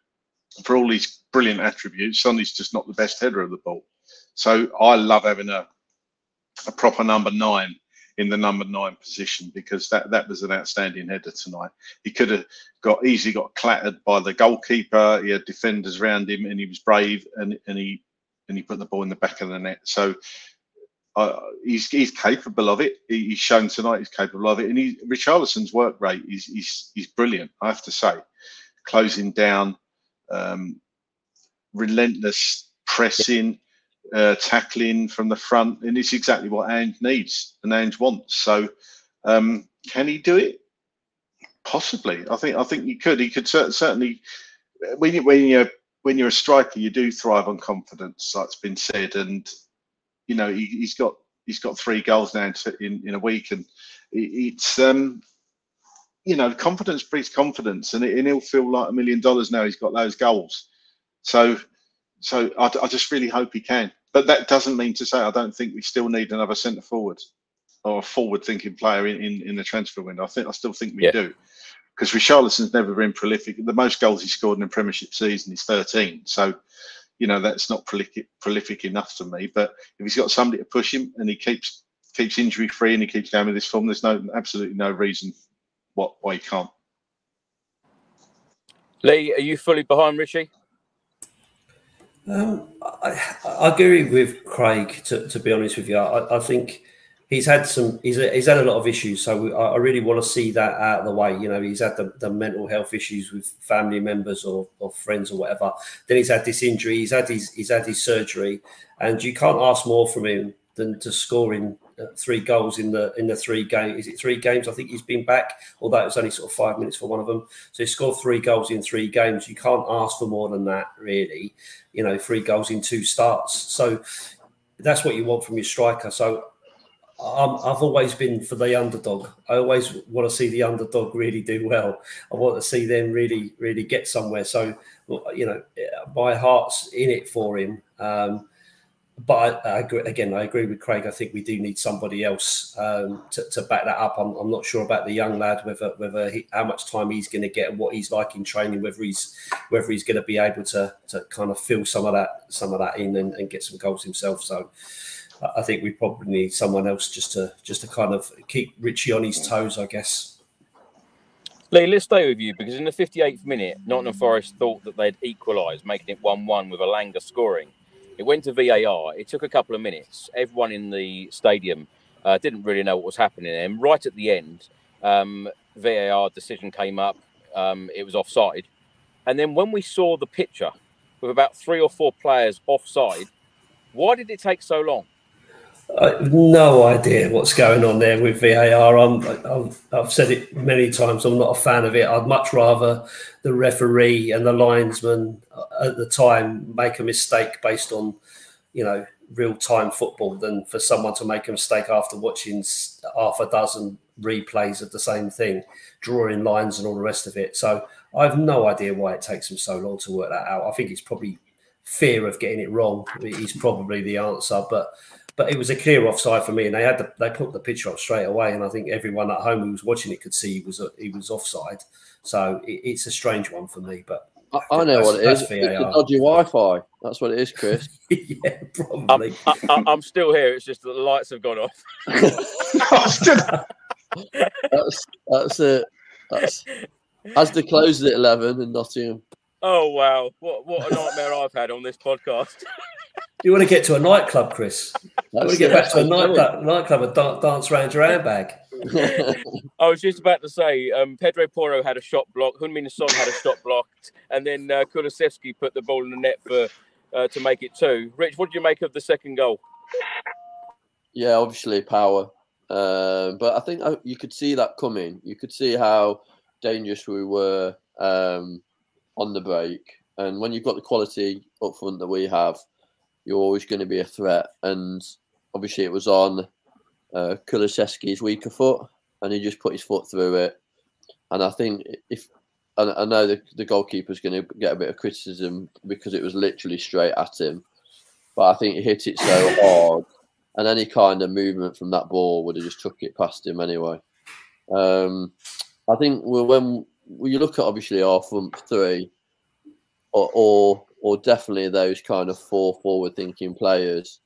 For all his brilliant attributes, Sonny's just not the best header of the ball. So I love having a a proper number nine in the number nine position because that, that was an outstanding header tonight. He could have got easily got clattered by the goalkeeper. He had defenders around him, and he was brave and, and he and he put the ball in the back of the net. So uh, he's he's capable of it. He's shown tonight he's capable of it, and he, Richarlison's work rate is he's brilliant. I have to say, closing down, um, relentless pressing uh, tackling from the front, and it's exactly what Ange needs and Ange wants. So, um, can he do it? Possibly. I think. I think he could. He could certainly. When you when you when you're a striker, you do thrive on confidence, like's been said, and you know he, has got he's got three goals now in, in a week, and it's um, you know confidence breeds confidence, and, it, and he'll feel like a million dollars now. He's got those goals, so so I, I just really hope he can. But that doesn't mean to say I don't think we still need another centre forward or a forward-thinking player in, in, in, the transfer window. I think I still think we yeah. do because Richarlison's never been prolific. The most goals he scored in a Premiership season is 13. So, you know, that's not prolific, prolific enough for me. But if he's got somebody to push him and he keeps keeps injury free and he keeps going with this form, there's no absolutely no reason what why he can't. Lee, are you fully behind Richie? Um, I, I, agree with Craig. To, to be honest with you, I, I think he's had some. He's, he's had a lot of issues. So we, I really want to see that out of the way. You know, he's had the, the mental health issues with family members or, or friends or whatever. Then he's had this injury. He's had his he's had his surgery, and you can't ask more from him than to score in uh, three goals in the in the three games. Is it three games? I think he's been back, although it was only sort of five minutes for one of them. So he scored three goals in three games. You can't ask for more than that, really. You know, three goals in two starts. So that's what you want from your striker. So I've always been for the underdog. I always want to see the underdog really do well. I want to see them really, really get somewhere. So, you know, my heart's in it for him. Um, but I, I, agree, again, I agree with Craig. I think we do need somebody else um, to, to, back that up. I'm, I'm, not sure about the young lad whether whether he, how much time he's going to get and what he's like in training. Whether he's whether he's going to be able to to kind of fill some of that some of that in and, and get some goals himself. So I think we probably need someone else just to just to kind of keep Richie on his toes, I guess. Lee, let's stay with you because in the 58th minute, Nottingham Forest thought that they'd equalised, making it 1 1 with Elanga scoring. It went to VAR. It took a couple of minutes. Everyone in the stadium uh, didn't really know what was happening. And right at the end, um, VAR decision came up. Um, it was offside. And then when we saw the picture with about three or four players offside, why did it take so long? I've no idea what's going on there with VAR. I have said it many times. I'm not a fan of it. I'd much rather the referee and the linesman at the time make a mistake based on, you know, real time football than for someone to make a mistake after watching half a dozen replays of the same thing, drawing lines and all the rest of it. So I have no idea why it takes them so long to work that out. I think it's probably fear of getting it wrong is probably the answer, but but it was a clear offside for me, and they had the, they put the picture up straight away, and I think everyone at home who was watching it could see he was a, he was offside. So it, it's a strange one for me, but I, I know what it is. It's dodgy Wi-Fi. That's what it is, Chris. *laughs* yeah, probably. I'm, I'm, still here. It's just that the lights have gone off. *laughs* that's that's it. That's as they closed at eleven in Nottingham. Oh wow! What what a nightmare I've had on this podcast. *laughs* you want to get to a nightclub, Chris? You want to get back to a nightclub, nightclub and dance around your handbag. *laughs* I was just about to say, um, Pedro Porro had a shot blocked, Heung-min Son had a shot blocked, and then uh, Kulusevski put the ball in the net for uh, to make it two. Rich, what did you make of the second goal? Yeah, obviously power, uh, but I think uh, you could see that coming. You could see how dangerous we were um, on the break, and when you've got the quality up front that we have, you're always going to be a threat. And obviously, it was on uh, Kulusevski's weaker foot, and he just put his foot through it. And I think if I know the, the goalkeeper's going to get a bit of criticism because it was literally straight at him, but I think he hit it so *laughs* hard, and any kind of movement from that ball would have just took it past him anyway. Um, I think when, when you look at obviously our front three, or, or or definitely those kind of four forward thinking players,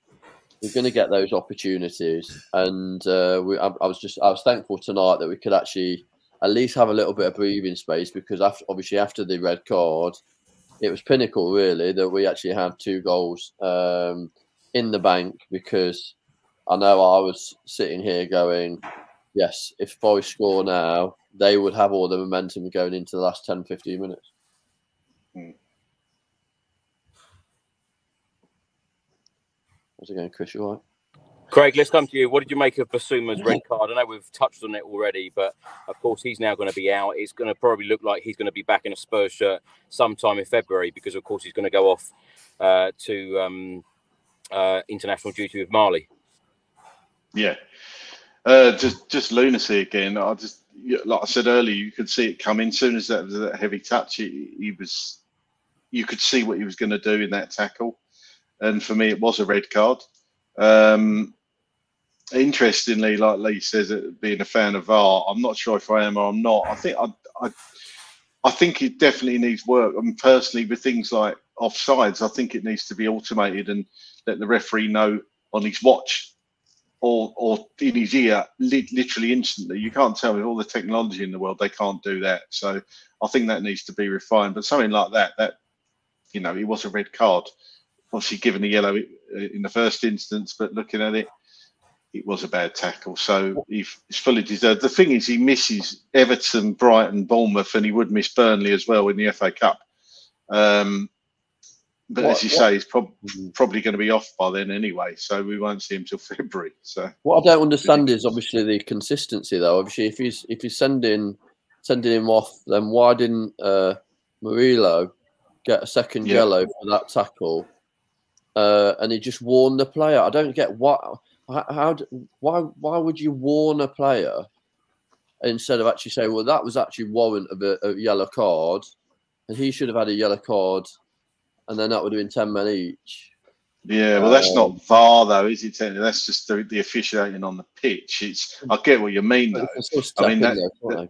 we're going to get those opportunities. And uh, we, I, I, was just I was thankful tonight that we could actually at least have a little bit of breathing space because after, obviously after the red card, it was pinnacle really that we actually had two goals um, in the bank because I know I was sitting here going, yes, if Forest score now, they would have all the momentum going into the last 10, 15 minutes. How's it going, Chris? You all right? Craig, let's come to you. What did you make of Bissouma's red card? I know we've touched on it already, but of course he's now going to be out. It's going to probably look like he's going to be back in a Spurs shirt sometime in February because, of course, he's going to go off uh, to um, uh, international duty with Mali. Yeah, uh, just just lunacy again. I just like I said earlier, you could see it coming. Soon as that was that heavy touch, he, he was. You could see what he was going to do in that tackle, and for me, it was a red card. Um, interestingly, like Lee says, being a fan of VAR, I'm not sure if I am or I'm not. I think I, I, I think it definitely needs work. I mean, personally, with things like offsides, I think it needs to be automated and let the referee know on his watch or or in his ear li- literally instantly. You can't tell with all the technology in the world they can't do that. So I think that needs to be refined. But something like that, that you know, it was a red card. Obviously, given the yellow in the first instance, but looking at it, it was a bad tackle. So he's fully deserved. The thing is, he misses Everton, Brighton, Bournemouth, and he would miss Burnley as well in the FA Cup. Um, but what, as you what, say, he's prob- mm-hmm. probably going to be off by then anyway, so we won't see him till *laughs* February. So what I don't understand is obviously the consistency, though. Obviously, if he's if he's sending sending him off, then why didn't uh, Murillo get a second yeah. yellow for that tackle? Uh, and he just warned the player. I don't get what how, how why why would you warn a player instead of actually saying, well, that was actually warrant of a, a yellow card, and he should have had a yellow card and then that would have been 10 men each. Yeah, well, that's um, not VAR though, is it? That's just the, the officiating on the pitch. It's I get what you mean though. I mean, that, that,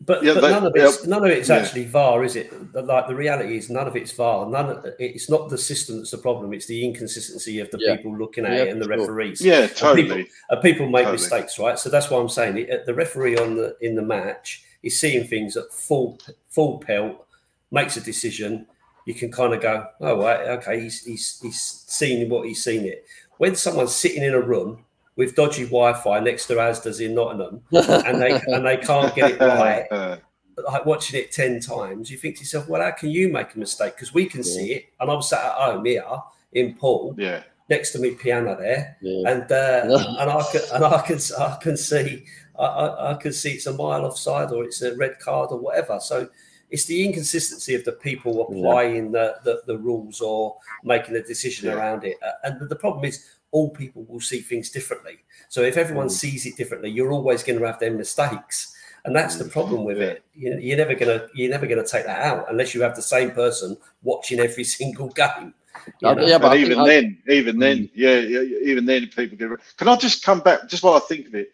but, yeah, but none of it's yeah, none of it's actually VAR, is it? Like the reality is, none of it's VAR. None of it's not the system that's the problem. It's the inconsistency of the yeah. people looking at it and the sure. referees. Yeah, totally. And people, and people make totally. mistakes, right? So that's why I'm saying it, the referee on the in the match is seeing things at full full pelt, makes a decision, you can kind of go, oh, right, okay, he's, he's, he's seen what he's seen it. When someone's sitting in a room with dodgy Wi-Fi next to Asda's in Nottingham, and they *laughs* and they can't get it right, *laughs* like watching it ten times, you think to yourself, well, how can you make a mistake? Because we can yeah. see it, and I'm sat at home here in Poole, yeah. next to me piano there, yeah. and uh, and I can and I can I can see I, I, I can see it's a mile offside or it's a red card or whatever. So it's the inconsistency of the people applying yeah. the, the, the, rules or making a decision yeah. around it. Uh, and the problem is, all people will see things differently. So if everyone mm. sees it differently, you're always going to have their mistakes, and that's the mm. problem with it. You, you're never gonna you're never gonna take that out unless you have the same person watching every *laughs* single game. yeah, but even then, even mm. then, yeah, yeah, even then, people get. Can I just come back just while I think of it?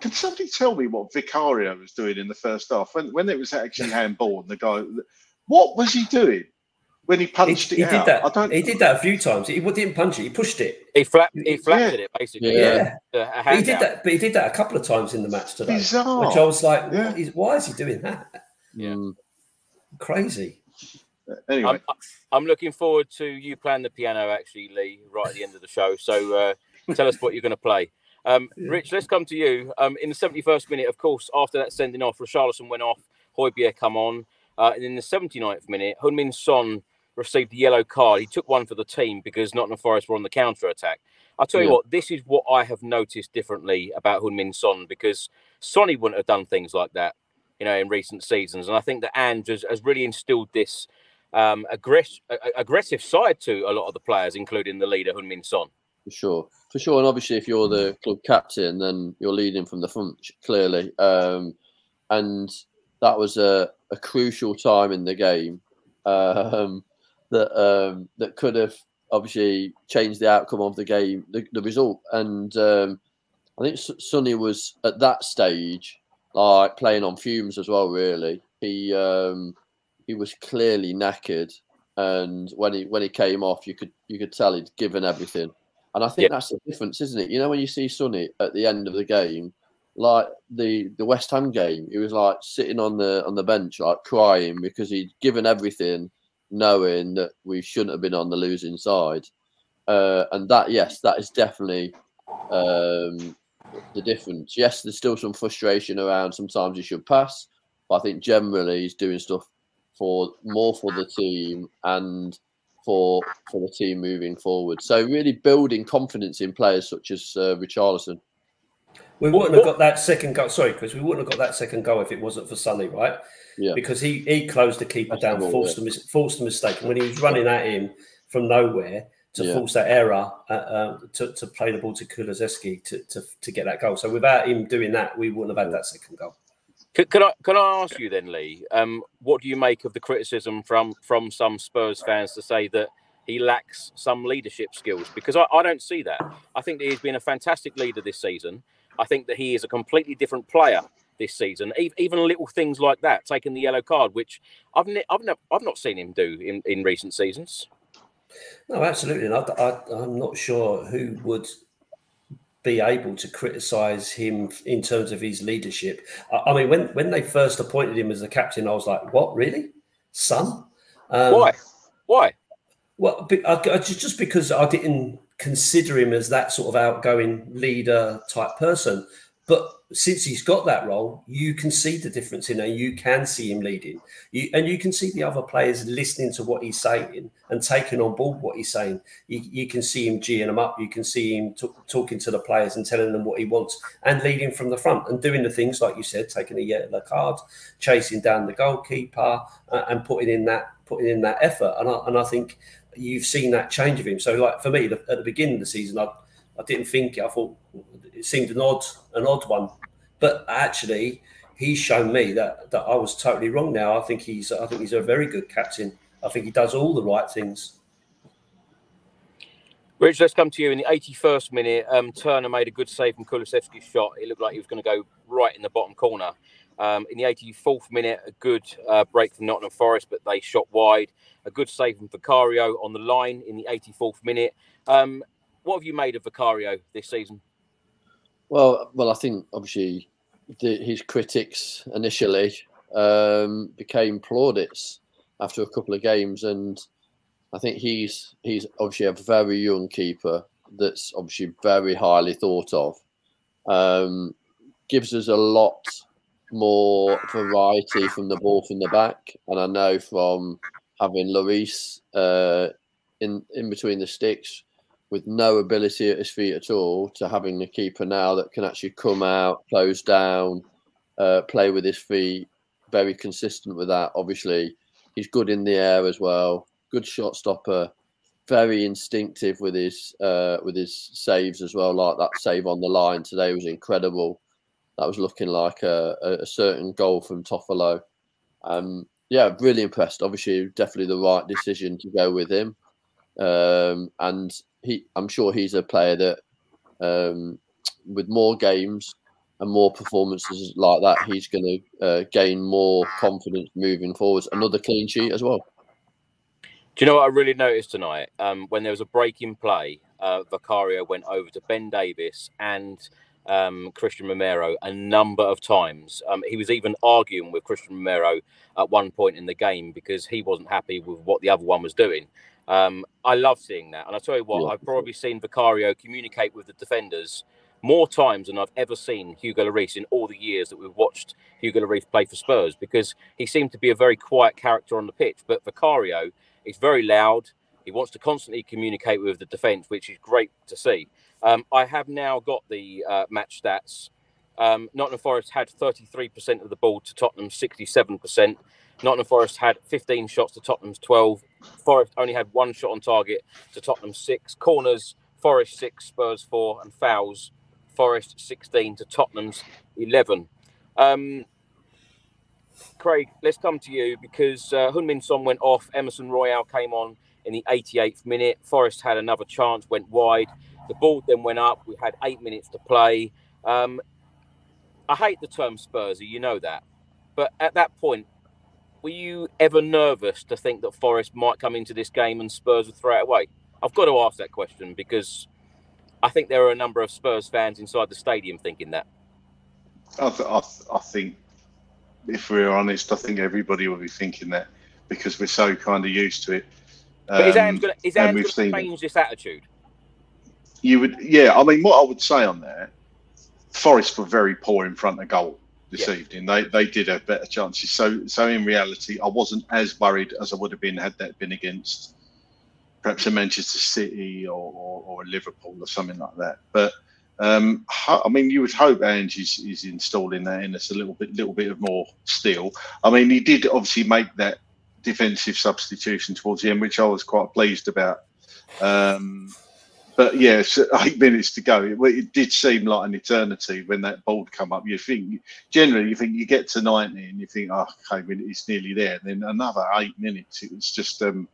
can somebody tell me what Vicario was doing in the first half when when it was actually *laughs* handball and the guy? What was he doing? When he punched he, it he did that. I don't. He did that a few times. He didn't punch it. He pushed it. He flat. He flattened yeah. it basically. Yeah. yeah. he did that, but he did that a couple of times in the match today. Bizarre. Which I was like, yeah. is, why is he doing that? Yeah. Crazy. Anyway, I'm, I'm, looking forward to you playing the piano actually, Lee, right at the end of the show. So uh, tell us what you're going to play. Um, *laughs* yeah. Rich, let's come to you. Um, in the 71st minute, of course, after that sending off, Richarlison went off, Højbjerg come on. Uh, and in the 79th minute, Heung-min Son received the yellow card. He took one for the team because Nottingham Forest were on the counter attack. I'll tell you yeah. what, this is what I have noticed differently about Heung-min Son because Sonny wouldn't have done things like that, you know, in recent seasons. And I think that Ange has, has really instilled this um, aggress- aggressive side to a lot of the players, including the leader, Heung-min Son. For sure for sure. And obviously, if you're the club captain, then you're leading from the front clearly. Um, and that was a, a, crucial time in the game *laughs* um, that um, that could have obviously changed the outcome of the game, the, the result. And um, I think Sonny was at that stage like playing on fumes as well. Really, he um, he was clearly knackered, and when he when he came off, you could you could tell he'd given everything. And I think yeah. that's the difference, isn't it? You know, when you see Sonny at the end of the game, like the the West Ham game, he was like sitting on the on the bench, like crying because he'd given everything, knowing that we shouldn't have been on the losing side. Uh, and that, yes, that is definitely um, the difference. Yes, there's still some frustration around. Sometimes he should pass, but I think generally he's doing stuff for more for the team and for for the team moving forward. So really building confidence in players such as uh, Richarlison. We wouldn't have got that second goal. Sorry, Chris. We wouldn't have got that second goal if it wasn't for Sonny, right? Yeah. Because he he closed the keeper That's down, forced a forced a mistake, and when he was running at him from nowhere, to Yeah. force that error uh, uh, to, to play the ball to Kulusevski to, to to get that goal. So without him doing that, we wouldn't have had that second goal. Can, can I can I ask you then, Lee? Um, what do you make of the criticism from from some Spurs fans to say that he lacks some leadership skills? Because I, I don't see that. I think that he's been a fantastic leader this season. I think that he is a completely different player this season. Even, even little things like that, taking the yellow card, which I've ne- I've, ne- I've not seen him do in, in recent seasons. No, absolutely. And I, I, I'm not sure who would be able to criticise him in terms of his leadership. I, I mean, when when they first appointed him as the captain, I was like, "What, really, son?" Um, Why? Why? Well, I, I- just just because I didn't consider him as that sort of outgoing leader type person, but since he's got that role, you can see the difference in him. You can see him leading, you, and you can see the other players listening to what he's saying and taking on board what he's saying. You, you can see him geeing them up. You can see him t- talking to the players and telling them what he wants and leading from the front and doing the things like you said, taking a yellow card, chasing down the goalkeeper, uh, and putting in that putting in that effort. And I, and I think you've seen that change of him. So, like for me, the, at the beginning of the season, I, I didn't think. I thought it seemed an odd, an odd one, but actually, he's shown me that that I was totally wrong. Now, I think he's, I think he's a very good captain. I think he does all the right things. Rich, let's come to you in the 81st minute. Um, Turner made a good save from Kulusevski's shot. It looked like he was going to go right in the bottom corner. Um, in the 84th minute, a good uh, break from Nottingham Forest, but they shot wide. A good save from Vicario on the line in the 84th minute. Um, what have you made of Vicario this season? Well, well, I think obviously the, his critics initially um, became plaudits after a couple of games, and I think he's he's obviously a very young keeper that's obviously very highly thought of. Um, gives us a lot more variety from the ball from the back, and I know from having Lloris uh, in in between the sticks with no ability at his feet at all to having the keeper now that can actually come out, close down, uh, play with his feet. Very consistent with that. Obviously, he's good in the air as well. Good shot stopper. Very instinctive with his uh, with his saves as well. Like that save on the line today was incredible. That was looking like a, a, certain goal from Toffolo. Um, yeah, really impressed. Obviously, definitely the right decision to go with him. Um, and he, I'm sure he's a player that, um, with more games and more performances like that, he's going to uh, gain more confidence moving forwards. Another clean sheet as well. Do you know what I really noticed tonight? Um, when there was a break in play, uh, Vicario went over to Ben Davies and um, Christian Romero a number of times. Um, he was even arguing with Christian Romero at one point in the game because he wasn't happy with what the other one was doing. Um, I love seeing that. And I tell you what, Yeah. I've probably seen Vicario communicate with the defenders more times than I've ever seen Hugo Lloris in all the years that we've watched Hugo Lloris play for Spurs because he seemed to be a very quiet character on the pitch. But Vicario is very loud. He wants to constantly communicate with the defence, which is great to see. Um, I have now got the uh, match stats. Um, Nottingham Forest had 33% of the ball to Tottenham, 67%. Nottingham Forest had 15 shots to Tottenham's 12. Forest only had one shot on target to Tottenham's six. Corners, Forest six, Spurs four, and fouls, Forest 16 to Tottenham's 11. Um, Craig, let's come to you because uh, Heung-min Son went off. Emerson Royal came on in the 88th minute. Forest had another chance, went wide. The ball then went up. We had eight minutes to play. Um, I hate the term Spursy, you know that. But at that point, were you ever nervous to think that Forest might come into this game and Spurs would throw it away? I've got to ask that question because I think there are a number of Spurs fans inside the stadium thinking that. I, th- I, th- I think, if we're honest, I think everybody will be thinking that because we're so kind of used to it. But is Um, going to we've seen it. change this attitude? You would, yeah. I mean, what I would say on that, Forest were very poor in front of goal this Yeah. evening. They they did have better chances. So so in reality, I wasn't as worried as I would have been had that been against perhaps a Manchester City or, or, or a Liverpool or something like that. But um, I mean, you would hope Ange is, is installing that in us a little bit, little bit of more steel. I mean, he did obviously make that defensive substitution towards the end, which I was quite pleased about. Um, but yeah, so eight minutes to go. It, it, did seem like an eternity when that ball come up. You think generally you think you get to ninety and you think, oh, okay, it's nearly there. And then another eight minutes. It was just um,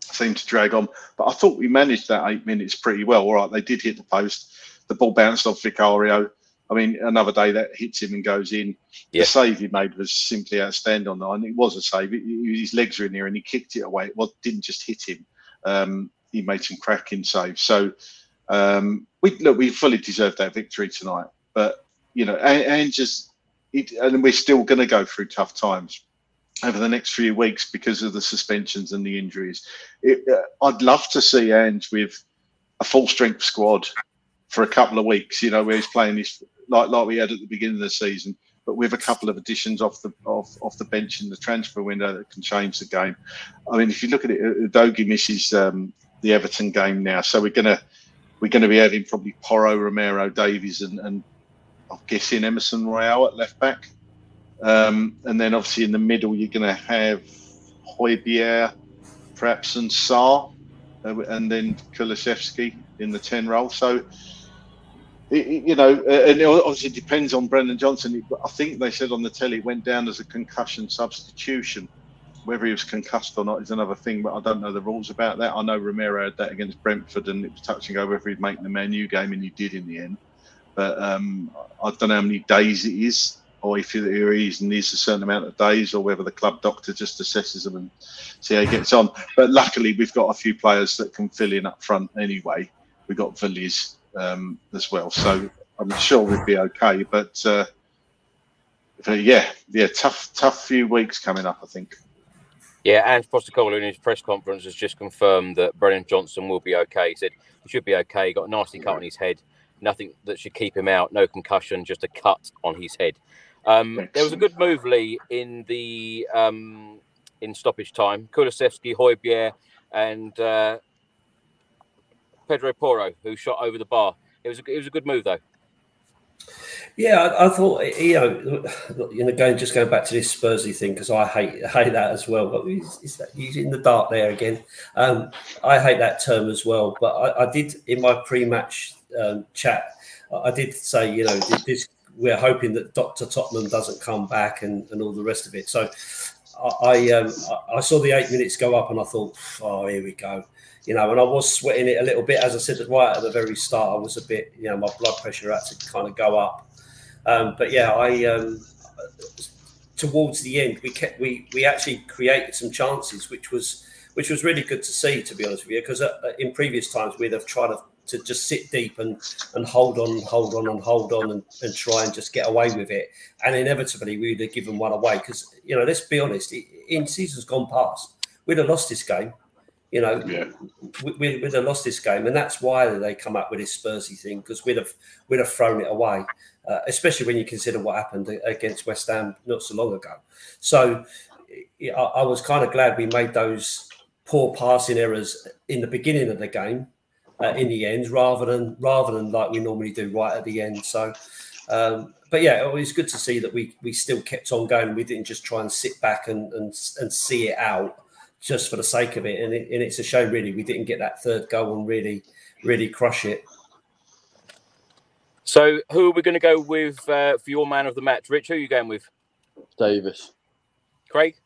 seemed to drag on. But I thought we managed that eight minutes pretty well. All right, they did hit the post. The ball bounced off Vicario. I mean, another day that hits him and goes in. Yeah. The save he made was simply outstanding on that. And it was a save. It, it, his legs were in there and he kicked it away. It was, didn't just hit him. Um, he made some cracking saves. So um, we look, we fully deserved that victory tonight. But you know, and, and just and we're still going to go through tough times over the next few weeks because of the suspensions and the injuries. It, uh, I'd love to see Ange with a full strength squad for a couple of weeks. You know, where he's playing his like like we had at the beginning of the season, but with a couple of additions off the off, off the bench in the transfer window that can change the game. I mean, if you look at it, Udogie misses um, the Everton game now, so we're gonna we're gonna be having probably Porro, Romero, Davies, and, and I'm guessing Emerson Royal at left back. Um, and then obviously in the middle, you're to have Højbjerg, perhaps, and Sarr, uh, and then Kulusevski in the 10 role. So, it, you know, and it obviously depends on Brennan Johnson. I think they said on the telly it went down as a concussion substitution. Whether he was concussed or not is another thing, but I don't know the rules about that. I know Romero had that against Brentford, and it was touching over whether he'd make the Man menu game, and he did in the end. But um, I don't know how many days it is or if he needs a certain amount of days, or whether the club doctor just assesses him and see how he gets on. But luckily, we've got a few players that can fill in up front anyway. We've got Veliz um, as well, so I'm sure we'll be okay. But, uh, but yeah, yeah, tough, tough few weeks coming up, I think. Yeah, Ange Postecoglou in his press conference has just confirmed that Brennan Johnson will be okay. He said he should be okay. He got a nasty cut on his head. Nothing that should keep him out. No concussion, just a cut on his head. Um, there was a good move, Lee, in the um, in stoppage time. Kulusevski, Højbjerg, and uh, Pedro Porro, who shot over the bar. It was a, it was a good move, though. Yeah, I, I, thought you know, you know, going just going back to this Spursy thing because I hate *laughs* hate that as well. But he's, he's in the dark there again. Um, I hate that term as well. But I, I did in my pre-match um, chat, I did say you know this we're hoping that Doctor Tottenham doesn't come back and, and all the rest of it. So I um, I saw the eight minutes go up and I thought, oh, here we go. You know, and I was sweating it a little bit. As I said right at the very start, I was a bit, you know, my blood pressure had to kind of go up. Um, but yeah, I um, towards the end, we kept we we actually created some chances, which was which was really good to see, to be honest with you, because uh, in previous times we'd have tried to to just sit deep and and hold on, hold on, and hold on, and, and try and just get away with it. And inevitably, we'd have given one away because you know, let's be honest, in seasons gone past, we'd have lost this game. You know, yeah. we, would have lost this game, and that's why they come up with this Spursy thing because we'd have we'd have thrown it away, uh, especially when you consider what happened against West Ham not so long ago. So I, I was kind of glad we made those poor passing errors in the beginning of the game uh, in the end, rather than rather than like we normally do right at the end. So, um, but yeah, it was good to see that we we still kept on going. We didn't just try and sit back and and, and see it out just for the sake of it. And, it. and it's a shame, really, we didn't get that third goal and really really crush it. So, who are we going to go with uh, for your man of the match? Rich, who are you going with? Davies. Craig.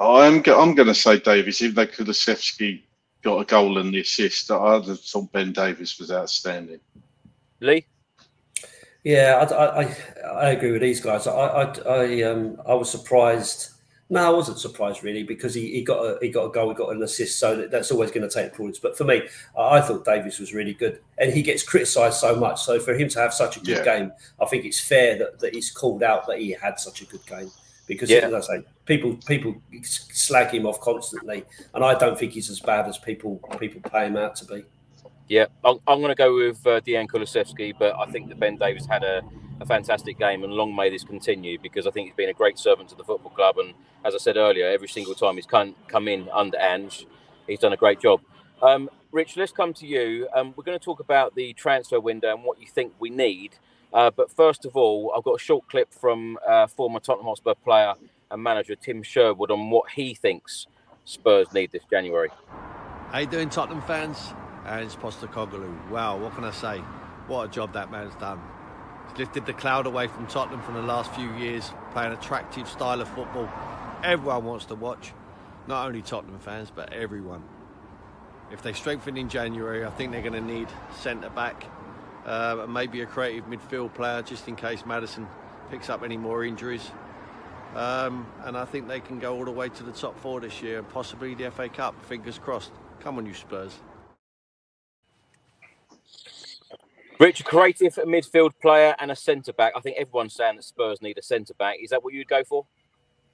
I'm I'm going to say Davies, even though Kulusevski got a goal and the assist. I thought Ben Davies was outstanding. Lee. Yeah, I, I, I agree with these guys. I I, I um I was surprised. No, I wasn't surprised really because he, he got a he got a goal, he got an assist, so that, that's always going to take points. But for me, I, I thought Davies was really good, and he gets criticised so much. So for him to have such a good yeah. game, I think it's fair that, that he's called out that he had such a good game because, yeah. as I say, people people slag him off constantly, and I don't think he's as bad as people people pay him out to be. Yeah, I'm, I'm going to go with uh, Dejan but I think that Ben Davies had a, a fantastic game, and long may this continue because I think he's been a great servant to the football club. And as I said earlier, every single time he's come, come in under Ange, he's done a great job. Um, Rich, let's come to you. Um, we're going to talk about the transfer window and what you think we need. Uh, but first of all, I've got a short clip from uh, former Tottenham Hotspur player and manager Tim Sherwood on what he thinks Spurs need this January. How you doing, Tottenham fans? Ange Postecoglou. Wow, what can I say? What a job that man's done. He's lifted the cloud away from Tottenham from the last few years, playing attractive style of football. Everyone wants to watch, not only Tottenham fans, but everyone. If they strengthen in January, I think they're going to need centre back uh, and maybe a creative midfield player just in case Maddison picks up any more injuries. Um, and I think they can go all the way to the top four this year and possibly the FA Cup. Fingers crossed. Come on, you Spurs. Rich, a creative midfield player and a centre back. I think everyone's saying that Spurs need a centre back. Is that what you'd go for?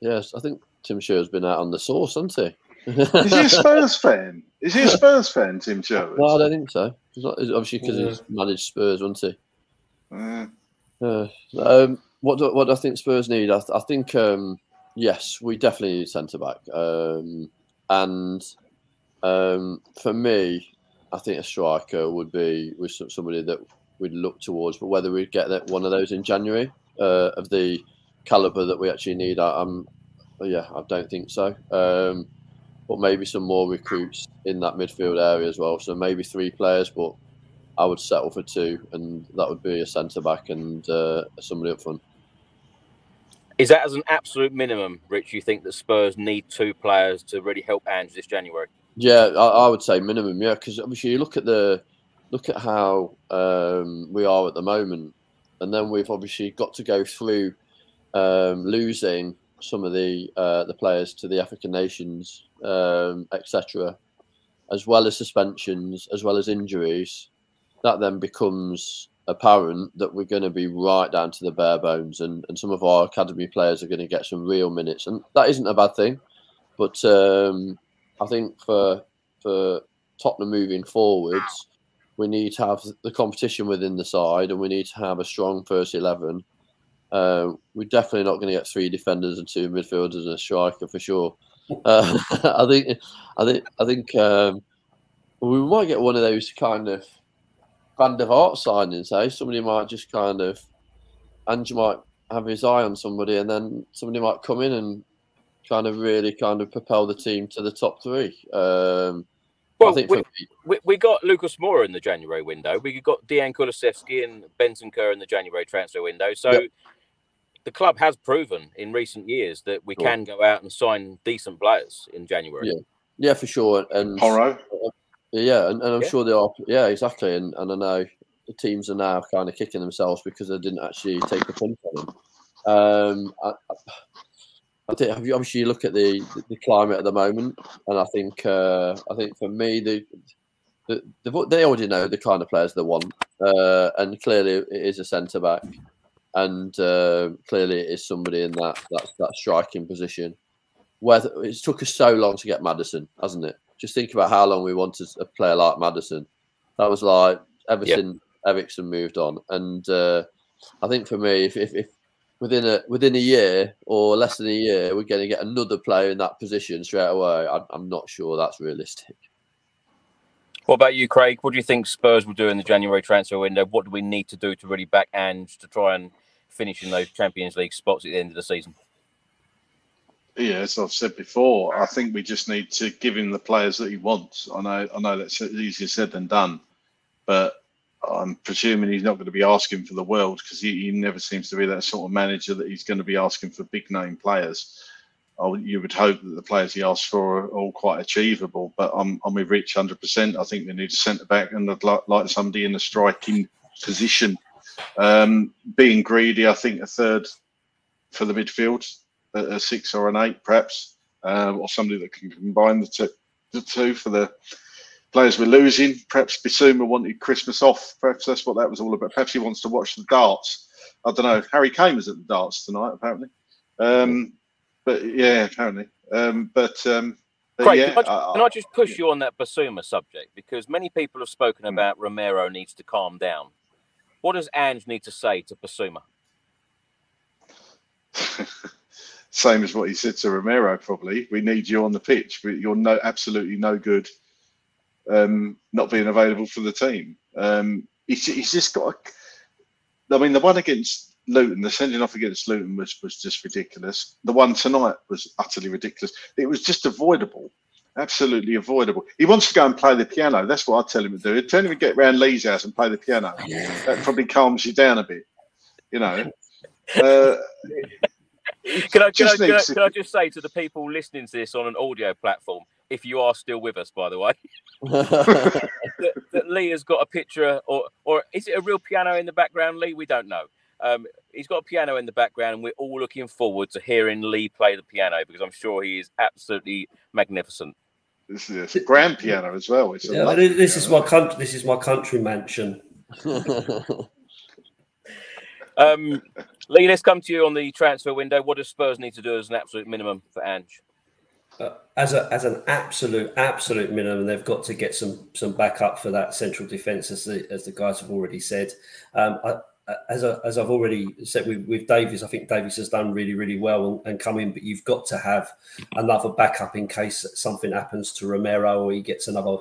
Yes, I think Tim Sherwood's been out on the source, hasn't he? Is he a Spurs fan? Is he a Spurs fan, Tim Sherwood? No, I don't think so. It's not, it's obviously because he's managed Spurs, wasn't he? Uh, Uh, um, what do, what do I think Spurs need? I, th- I think um, yes, we definitely need centre back, um, and um, for me, I think a striker would be with somebody that we'd look towards. But whether we'd get that one of those in January uh, of the caliber that we actually need, I, I'm yeah, I don't think so. Um, but maybe some more recruits in that midfield area as well. So maybe three players, but I would settle for two, and that would be a centre back and uh, somebody up front. Is that as an absolute minimum, Rich? You think that Spurs need two players to really help Ange this January? Yeah, I, I would say minimum. Yeah, because obviously you look at the look at how um, we are at the moment, and then we've obviously got to go through um, losing some of the uh, the players to the African nations, um, etc., as well as suspensions, as well as injuries. That then becomes apparent that we're going to be right down to the bare bones, and, and some of our academy players are going to get some real minutes, and that isn't a bad thing. But um, I think for for Tottenham moving forwards, we need to have the competition within the side, and we need to have a strong first eleven. Uh, we're definitely not going to get three defenders and two midfielders and a striker for sure. Uh, *laughs* I think, I think, I think um, we might get one of those kind of band of art signings. Eh? Somebody might just kind of, Ange might have his eye on somebody, and then somebody might come in and kind of really kind of propel the team to the top three. Um, Well, I think we, for me, we, we got Lucas Moura in the January window. We got Dejan Kulusevski and Bentancur in the January transfer window. So Yep. the club has proven in recent years that we Sure. can go out and sign decent players in January. Yeah. yeah, for sure, and Porro. Yeah, and, and I'm Yeah. sure they are. Yeah, exactly. And, and I know the teams are now kind of kicking themselves because they didn't actually take the punt on them. Um, I, I- I think have you obviously you look at the, the climate at the moment, and I think uh, I think for me the, the, the they already know the kind of players they want, uh, and clearly it is a centre back, and uh, clearly it is somebody in that that that striking position. Whether it's took us so long to get Maddison, hasn't it? Just think about how long we wanted a player like Maddison. That was like ever Yeah. since Eriksen moved on, and uh, I think for me, if, if, if within a within a year or less than a year, we're going to get another player in that position straight away, I, I'm not sure that's realistic. What about you, Craig? What do you think Spurs will do in the January transfer window? What do we need to do to really back Ange to try and finish in those Champions League spots at the end of the season? Yeah, as I've said before, I think we just need to give him the players that he wants. I know, I know that's easier said than done, but I'm presuming he's not going to be asking for the world because he, he never seems to be that sort of manager that he's going to be asking for big name players. You would hope that the players he asks for are all quite achievable, but I'm, I'm with Rich 100%. I think we need a centre back and I'd like, like somebody in a striking position. Um, being greedy, I think a third for the midfield a, a six or an eight, perhaps, uh, or somebody that can combine the the two for the players we're losing. Perhaps Bissouma wanted Christmas off. Perhaps that's what that was all about. Perhaps he wants to watch the darts. I don't know. Harry Kane was at the darts tonight, apparently. Um, but yeah, apparently. Um, but, um, but Craig, yeah, can, I, can I just push you on that Bissouma subject? Because many people have spoken Hmm. about Romero needs to calm down. What does Ange need to say to Bissouma? *laughs* same as what he said to Romero. Probably, we need you on the pitch, but you're no absolutely no good. Um, not being available for the team. Um, he's, he's just got. A, I mean, the one against Luton, the sending off against Luton was was just ridiculous. The one tonight was utterly ridiculous. It was just avoidable. absolutely avoidable. He wants to go and play the piano. That's what I tell him to do. Tell him to get around Lee's house and play the piano. That probably calms you down a bit, you know. Uh, Can I, can, I, can, I, can I just say to the people listening to this on an audio platform, if you are still with us, by the way, *laughs* *laughs* that, that Lee has got a picture, or or is it a real piano in the background, Lee? We don't know. Um, he's got a piano in the background, and we're all looking forward to hearing Lee play the piano because I'm sure he is absolutely magnificent. This is a grand piano as well. It's a Yeah, lovely this is my country. This is my country mansion. *laughs* Um, Lee, let's come to you on the transfer window. What does Spurs need to do as an absolute minimum for Ange? Uh, as a as an absolute absolute minimum, they've got to get some some backup for that central defence, as the as the guys have already said. Um, I, as I, as I've already said with, with Davies, I think Davies has done really really well and, and come in, but you've got to have another backup in case something happens to Romero or he gets another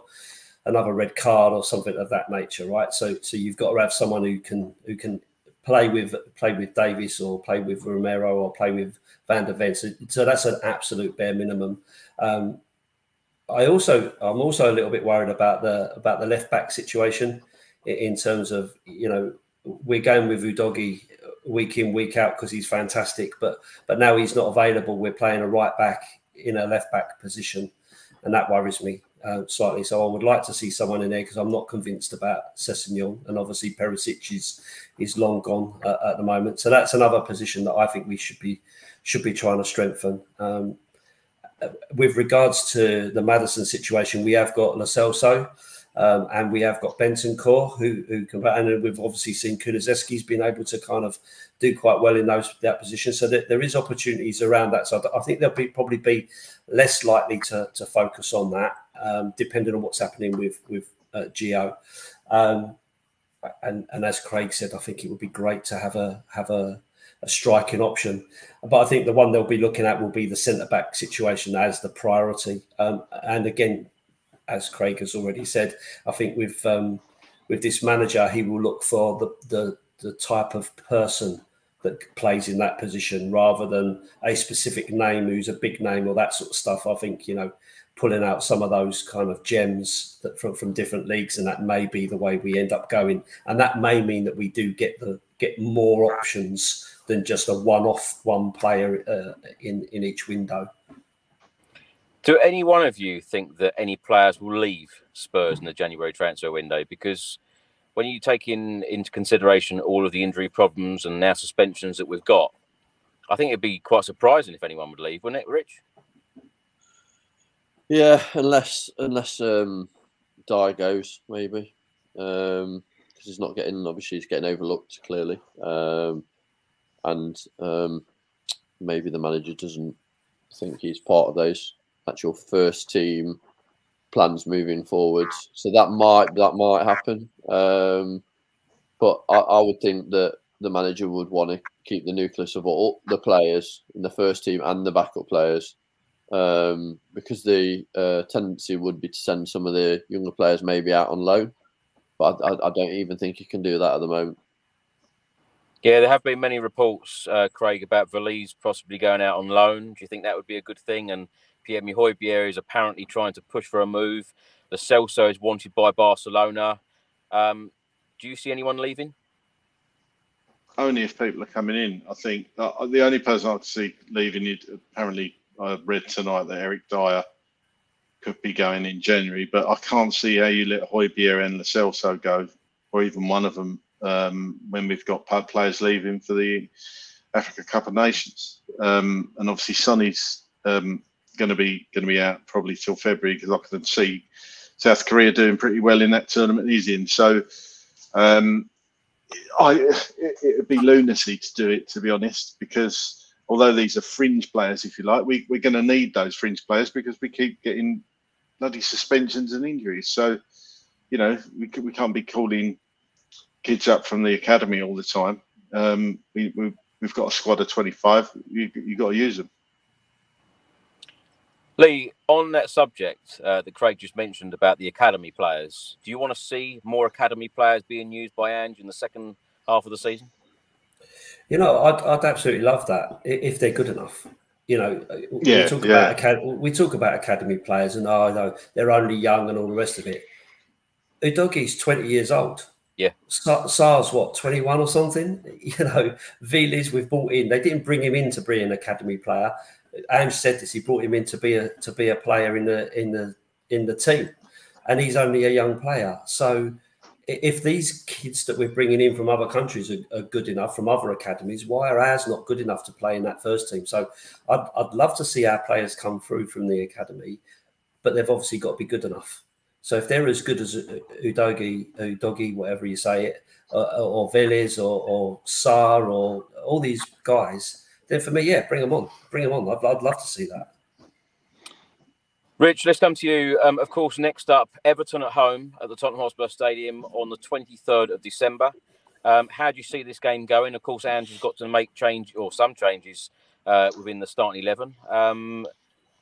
another red card or something of that nature, right? So so you've got to have someone who can who can play with play with Davies or play with Romero or play with Van der Ven. So, that's an absolute bare minimum. Um, I also I'm also a little bit worried about the about the left back situation in, terms of you know we're going with Udogie week in week out because he's fantastic, but but now he's not available. We're playing a right back in a left back position, and that worries me uh, slightly. So I would like to see someone in there because I'm not convinced about Sessegnon, and obviously Perisic is is long gone uh, at the moment. So that's another position that I think we should be should be trying to strengthen. Um, with regards to the Maddison situation, we have got Lo Celso um, and we have got Bentancur who who can, and we've obviously seen Kulusevski's been able to kind of do quite well in those that position. So that there is opportunities around that. So I think they'll be probably be less likely to to focus on that, um, depending on what's happening with with uh, Gio. Um, and and as Craig said, I think it would be great to have a have a a striking option. But I think the one they'll be looking at will be the centre back situation as the priority. Um, and again, as Craig has already said, I think with um, with this manager, he will look for the, the the type of person that plays in that position rather than a specific name who's a big name or that sort of stuff. I think you know pulling out some of those kind of gems that from, from different leagues and that may be the way we end up going and that may mean that we do get the get more options than just a one-off one player uh, in in each window. Do any one of you think that any players will leave Spurs in the January transfer window? Because when you take in into consideration all of the injury problems and now suspensions that we've got, I think it'd be quite surprising if anyone would leave, wouldn't it, Rich? Yeah, unless unless um, Dier goes maybe, because he's not getting obviously he's getting overlooked clearly, um, and um, maybe the manager doesn't think he's part of those actual first team plans moving forward. So that might that might happen, um, but I, I would think that the manager would want to keep the nucleus of all the players in the first team and the backup players um, because the uh, tendency would be to send some of the younger players maybe out on loan. But I, I, I don't even think you can do that at the moment. Yeah, there have been many reports, uh, Craig, about Veliz possibly going out on loan. Do you think that would be a good thing? And Pierre-Emile Højbjerg is apparently trying to push for a move. The Celso is wanted by Barcelona. Um, do you see anyone leaving? Only if people are coming in. I think uh, the only person I could see leaving it apparently I read tonight that Eric Dier could be going in January, but I can't see how you let Højbjerg and Lo Celso go, or even one of them, um, when we've got players leaving for the Africa Cup of Nations. Um, and obviously, Sonny's um, going to be going to be out probably till February because I can see South Korea doing pretty well in that tournament he's in. So. Um, I, it would be lunacy to do it, to be honest, because although these are fringe players, if you like, we, we're going to need those fringe players because we keep getting bloody suspensions and injuries. So, you know, we, we can't be calling kids up from the academy all the time. Um, we, we, we've got a squad of 25. You, you got to use them. Lee, on that subject uh, that Craig just mentioned about the academy players, do you want to see more academy players being used by Ange in the second half of the season? You know, I'd, I'd absolutely love that if they're good enough. You know, Yeah, we talk yeah. about acad- we talk about academy players, and oh no, they're only young and all the rest of it. Udogie's twenty years old. Yeah. Sa- Sarr's what twenty one or something. *laughs* You know, Veliz we've brought in. They didn't bring him in to be an academy player. Ange said this. He brought him in to be a to be a player in the in the in the team, and he's only a young player. So if these kids that we're bringing in from other countries are, are good enough from other academies, why are ours not good enough to play in that first team? So I'd, I'd love to see our players come through from the academy, but they've obviously got to be good enough. So if they're as good as Udogie, Udogie, whatever you say it, or Veliz or, or Sarr or all these guys, then for me, yeah, bring them on, bring them on. I'd, I'd love to see that. Rich, let's come to you. Um, of course, next up, Everton at home at the Tottenham Hotspur Stadium on the 23rd of December. Um, how do you see this game going? Of course, has got to make change or some changes uh, within the starting 11. Um,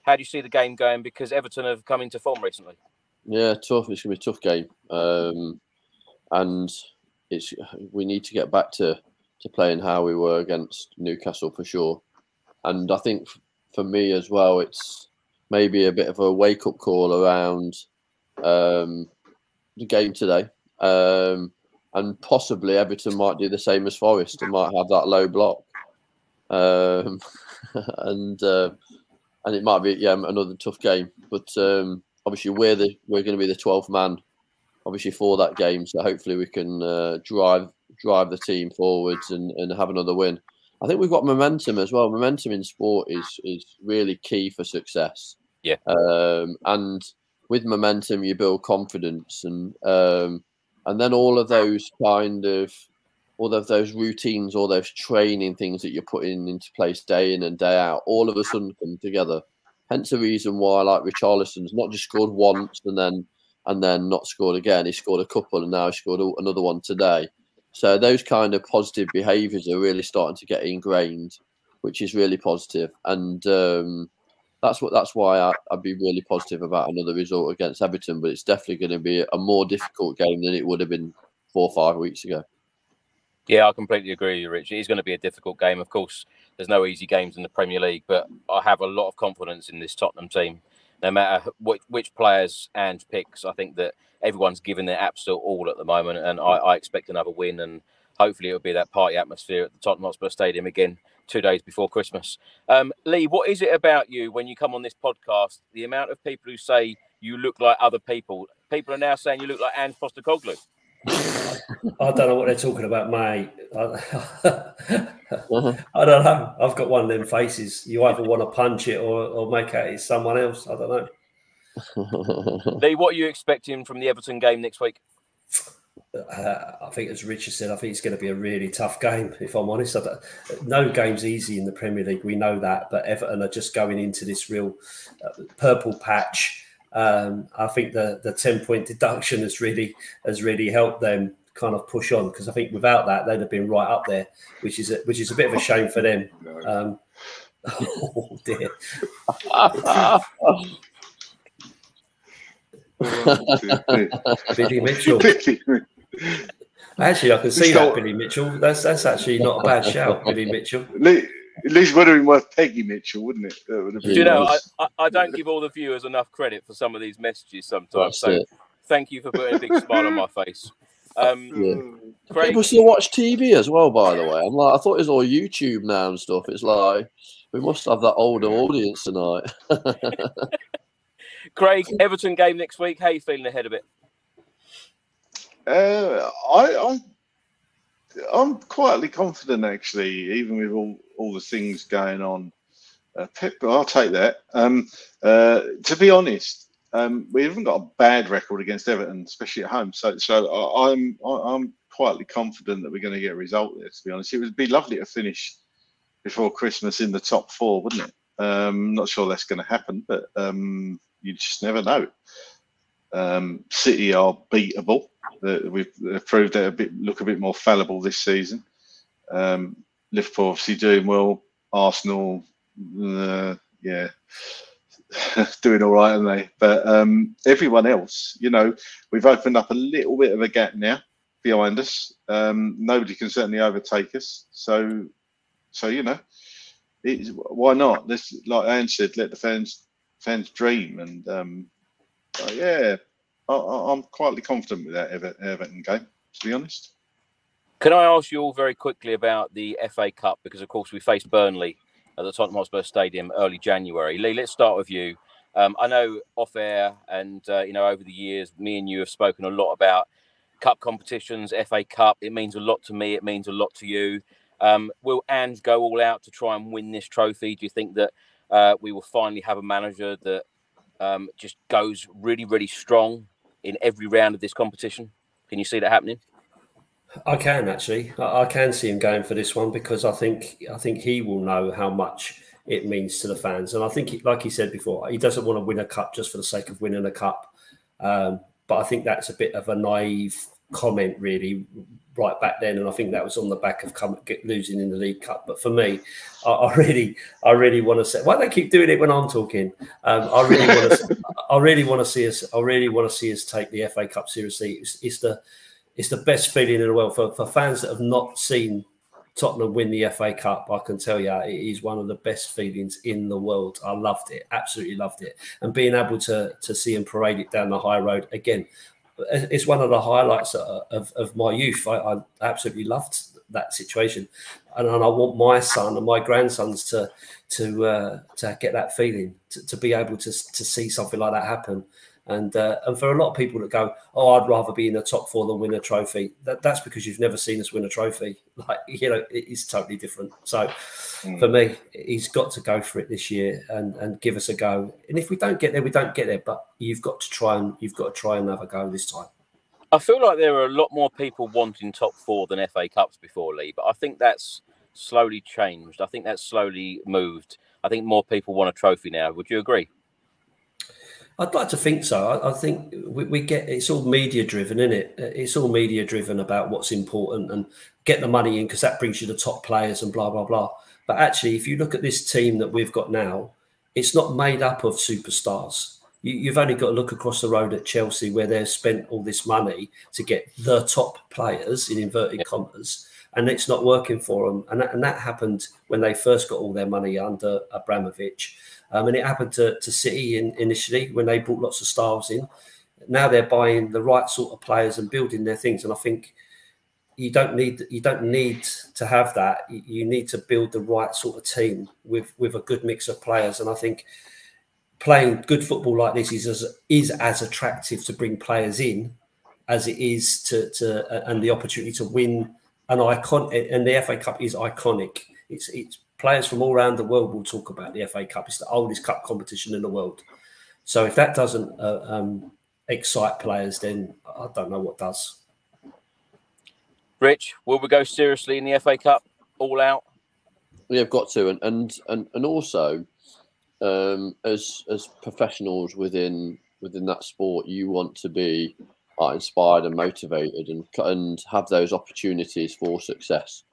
how do you see the game going? Because Everton have come into form recently. Yeah, tough. It's gonna be a tough game, um, and it's we need to get back to to playing how we were against Newcastle for sure. And I think for me as well, it's maybe a bit of a wake up call around um, the game today, um, and possibly Everton might do the same as Forest. They might have that low block, um, *laughs* and uh, and it might be yeah another tough game, but. Obviously we're the we're going to be the 12th man obviously for that game. So hopefully we can uh, drive drive the team forwards and, and have another win. I think we've got momentum as well. Momentum in sport is is really key for success. Yeah. um, and with momentum you build confidence. And um, and then all of those kind of all of those routines all those training things that you're putting into place day in and day out all of a sudden come together Hence the reason why, like Richarlison's not just scored once and then and then not scored again. He scored a couple and now he scored another one today. So those kind of positive behaviours are really starting to get ingrained, which is really positive. And um, that's what that's why I, I'd be really positive about another result against Everton. But it's definitely going to be a more difficult game than it would have been four or five weeks ago. Yeah, I completely agree Rich. It is going to be a difficult game. Of course, there's no easy games in the Premier League, but I have a lot of confidence in this Tottenham team. No matter which, which players and picks, I think that everyone's given their absolute all at the moment, and I, I expect another win. And hopefully, it'll be that party atmosphere at the Tottenham Hotspur Stadium again two days before Christmas. Um, Lee, what is it about you when you come on this podcast? The amount of people who say you look like other people. People are now saying you look like Ange Postecoglou. I don't know what they're talking about, mate. I, I don't know. I've got one of them faces. You either want to punch it or, or make out it's someone else. I don't know. *laughs* Lee, what are you expecting from the Everton game next week? Uh, I think, as Richard said, I think it's going to be a really tough game. If I'm honest, I no game's easy in the Premier League. We know that, but Everton are just going into this real uh, purple patch. Um, I think the the ten point deduction has really has really helped them kind of push on because I think without that they'd have been right up there, which is a, which is a bit of a shame for them. *laughs* Um, *laughs* oh dear. *laughs* Billy Mitchell. Actually, I can see that Billy Mitchell. That's that's actually not a bad shout, Billy Mitchell. At least would have been worth Peggy Mitchell, wouldn't it? That would have been Do you know, I. I, I don't give all the viewers enough credit for some of these messages sometimes. That's So it. thank you for putting a big smile on my *laughs* face. Um, Yeah. Craig, People still watch TV as well, by the way. I'm like, I thought it was all YouTube now and stuff. It's like we must have that older audience tonight. *laughs* Craig, Everton game next week. How you feeling ahead of it? Uh, I, I, I'm quietly confident actually, even with all, all the things going on. Uh, Pep, I'll take that. Um, uh, to be honest, um, we haven't got a bad record against Everton, especially at home. So, so I, I'm I, I'm quietly confident that we're going to get a result there. To be honest, it would be lovely to finish before Christmas in the top four, wouldn't it? Um, not sure that's going to happen, but um, you just never know. Um, City are beatable. Uh, we've proved they're a bit look a bit more fallible this season. Um, Liverpool obviously doing well. Arsenal, uh, yeah, *laughs* doing all right, aren't they? But um, everyone else, you know, we've opened up a little bit of a gap now behind us. Um, nobody can certainly overtake us. So, so you know, it's, why not? This, like Ange said, let the fans fans dream, and um, yeah, I, am quietly confident with that Everton game. To be honest. Can I ask you all very quickly about the FA Cup? Because of course we faced Burnley at the Tottenham Hotspur Stadium early January. Lee, let's start with you. Um, I know off air and uh, you know over the years, me and you have spoken a lot about cup competitions, FA Cup. It means a lot to me. It means a lot to you. Um, will Ange go all out to try and win this trophy? Do you think that uh, we will finally have a manager that um, just goes really, really strong in every round of this competition? Can you see that happening? I can actually. I can see him going for this one because I think I think he will know how much it means to the fans, and I think, like he said before, he doesn't want to win a cup just for the sake of winning a cup. Um, but I think that's a bit of a naive comment, really, right back then, and I think that was on the back of come, get, losing in the League Cup. But for me, I, I really, I really want to say, why they keep doing it when I'm talking? Um, I really want to, *laughs* I really want to see us, I really want to see us take the FA Cup seriously. It's, it's the, it's the best feeling in the world for, for fans that have not seen Tottenham win the FA Cup. I can tell you, it is one of the best feelings in the world. I loved it, absolutely loved it, and being able to to see him parade it down the high road again it's one of the highlights of, of my youth. I, I absolutely loved that situation, and, and, I want my son and my grandsons to to uh, to get that feeling, to, to, be able to to see something like that happen. And uh, and for a lot of people that go, oh, I'd rather be in the top four than win a trophy. That, that's because you've never seen us win a trophy. *laughs* Like you know, it is totally different. So mm. for me, he's got to go for it this year and and give us a go. And if we don't get there, we don't get there. But you've got to try and you've got to try another go this time. I feel like there are a lot more people wanting top four than FA Cups before, Lee. But I think that's slowly changed. I think that's slowly moved. I think more people want a trophy now. Would you agree? I'd like to think so. I, I think we, we, get it's all media driven, isn't it? Uh, it's all media driven about what's important and get the money in because that brings you the top players and blah blah blah. But actually, if you look at this team that we've got now, it's not made up of superstars. You, have only got to look across the road at Chelsea where they've spent all this money to get the top players in inverted commas, and it's not working for them. And that, and that happened when they first got all their money under Abramovich um, and it happened to, to City in, initially when they brought lots of stars in. Now they're buying the right sort of players and building their things. And I think you don't need you don't need to have that. You need to build the right sort of team with with a good mix of players. And I think playing good football like this is as is as attractive to bring players in as it is to to and the opportunity to win an icon. And the FA Cup is iconic. It's it's players from all around the world will talk about the FA Cup. It's the oldest cup competition in the world. So if that doesn't uh, um, excite players, then I don't know what does. Rich, will we go seriously in the FA Cup, all out? We have got to, and and and, and also, um, as as professionals within within that sport, you want to be uh, inspired and motivated, and and have those opportunities for success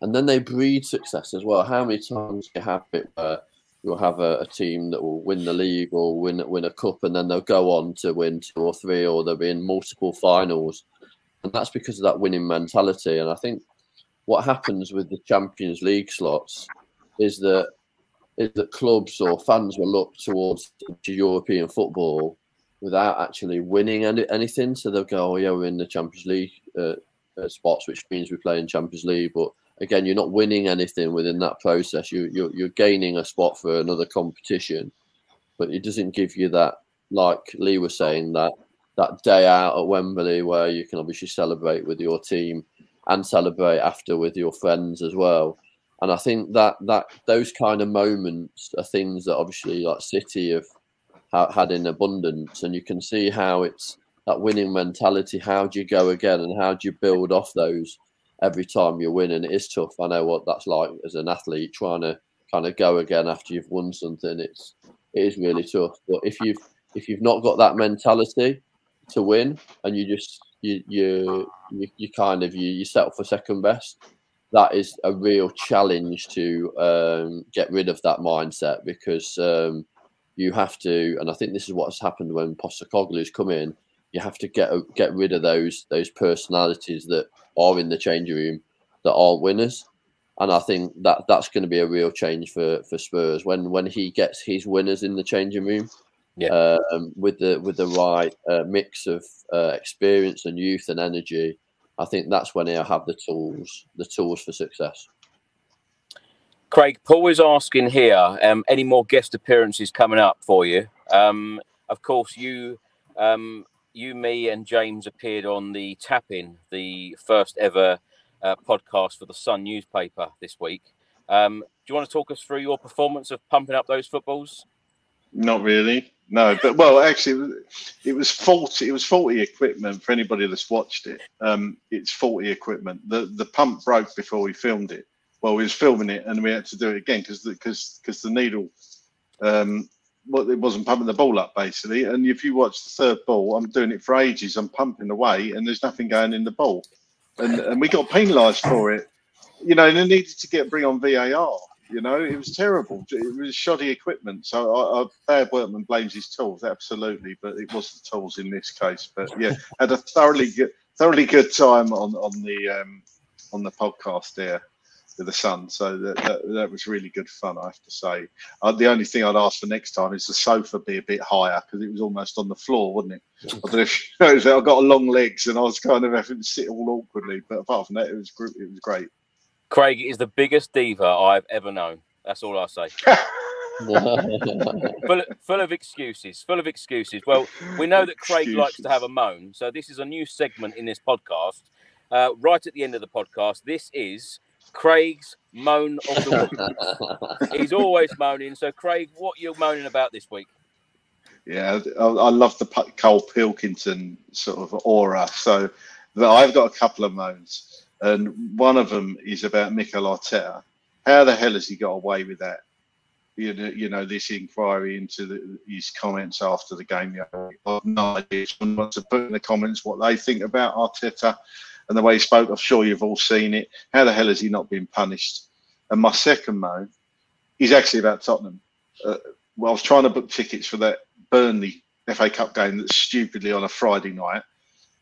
and then they breed success as well. How many times do you have it where you'll have a, a, team that will win the league or win win a cup, and then they'll go on to win two or three, or they'll be in multiple finals, and that's because of that winning mentality. And I think what happens with the Champions League slots is that is that clubs or fans will look towards European football without actually winning any, anything. So they'll go, "Oh yeah, we're in the Champions League uh, uh, spots, which means we play in Champions League," but again, you're not winning anything within that process. You, you're, you're gaining a spot for another competition, but it doesn't give you that, like Lee was saying, that that day out at Wembley where you can obviously celebrate with your team and celebrate after with your friends as well. And I think that that those kind of moments are things that obviously like City have had in abundance, and you can see how it's that winning mentality. How do you go again, and how do you build off those? Every time you win, and it is tough. I know what that's like as an athlete trying to kind of go again after you've won something. It's it is really tough. But if you've if you've not got that mentality to win, and you just you you you, you kind of you, you settle for second best, that is a real challenge to um, get rid of that mindset because um, you have to. And I think this is what's happened when Postecoglou's come in you have to get get rid of those those personalities that are in the changing room that aren't winners, and I think that that's going to be a real change for for Spurs when when he gets his winners in the changing room. Yeah. Um, with the with the right uh, mix of uh, experience and youth and energy, I think that's when he'll have the tools the tools for success. Craig, Paul is asking here, um, any more guest appearances coming up for you? Um, of course, you, um, you, me, and James appeared on the Tap In, the first ever uh, podcast for the Sun newspaper this week. Um, do you want to talk us through your performance of pumping up those footballs? Not really. No, but well, actually, it was faulty. It was faulty equipment for anybody that's watched it. Um, it's faulty equipment. The the pump broke before we filmed it. Well, we was filming it, and we had to do it again because because because the needle, um, it wasn't pumping the ball up basically. And if you watch the third ball, I'm doing it for ages. I'm pumping away, and there's nothing going in the ball, and and we got penalised for it. You know, and they needed to get bring on VAR. You know, it was terrible. It was shoddy equipment. So I, I, bad workman blames his tools, absolutely, but it was the tools in this case. But yeah, had a thoroughly good, thoroughly good time on on the um, on the podcast there the sun. So that, that, that was really good fun, I have to say. Uh, the only thing I'd ask for next time is the sofa be a bit higher because it was almost on the floor, wasn't it? I don't know if you *laughs* noticed, I got long legs and I was kind of having to sit all awkwardly. But apart from that, it was it was great. Craig is the biggest diva I've ever known. That's all I'll say. *laughs* *laughs* full, full of excuses. Full of excuses. Well, we know that Craig excuses. likes to have a moan, so this is a new segment in this podcast. Uh, right at the end of the podcast, this is Craig's moan of the week. *laughs* He's always moaning. So, Craig, what are you moaning about this week? Yeah, I, I love the Karl Pilkington sort of aura. So, I've got a couple of moans, and one of them is about Mikel Arteta. How the hell has he got away with that? You know, you know this inquiry into the, his comments after the game. You know, I have no idea. Someone wants to put in the comments what they think about Arteta and the way he spoke, I'm sure you've all seen it. How the hell has he not been punished? And my second moan is actually about Tottenham. Uh, well, I was trying to book tickets for that Burnley FA Cup game that's stupidly on a Friday night.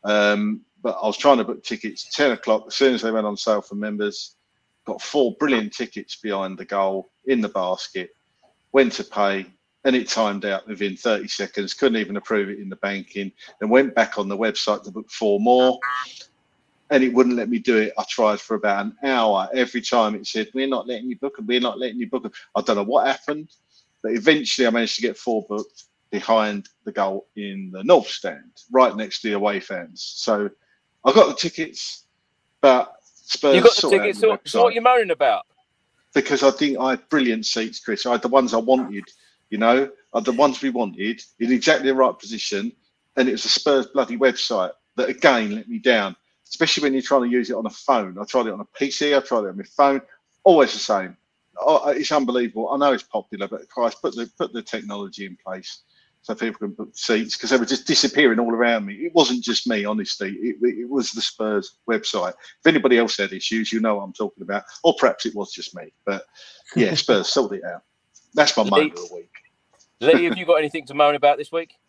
Um, but I was trying to book tickets 10 o'clock as soon as they went on sale for members. Got four brilliant tickets behind the goal in the basket. Went to pay, and it timed out within 30 seconds. Couldn't even approve it in the banking. Then went back on the website to book four more and it wouldn't let me do it. I tried for about an hour. Every time it said, "We're not letting you book them. We're not letting you book them." I don't know what happened, but eventually I managed to get four booked behind the goal in the north stand, right next to the away fans. So I got the tickets, but Spurs. You got the tickets. So, so what are you moaning about? Because I think I had brilliant seats, Chris. I had the ones I wanted. You know, I had the ones we wanted in exactly the right position, and it was a Spurs bloody website that again let me down especially when you're trying to use it on a phone. I tried it on a PC, I tried it on my phone, always the same. Oh, it's unbelievable. I know it's popular, but Christ, put the put the technology in place so people can book seats because they were just disappearing all around me. It wasn't just me, honestly. It, it was the Spurs website. If anybody else had issues, you know what I'm talking about, or perhaps it was just me. But yeah, *laughs* Spurs sold it out. That's my moan of the week. Lee, have you got anything to moan about this week? *laughs*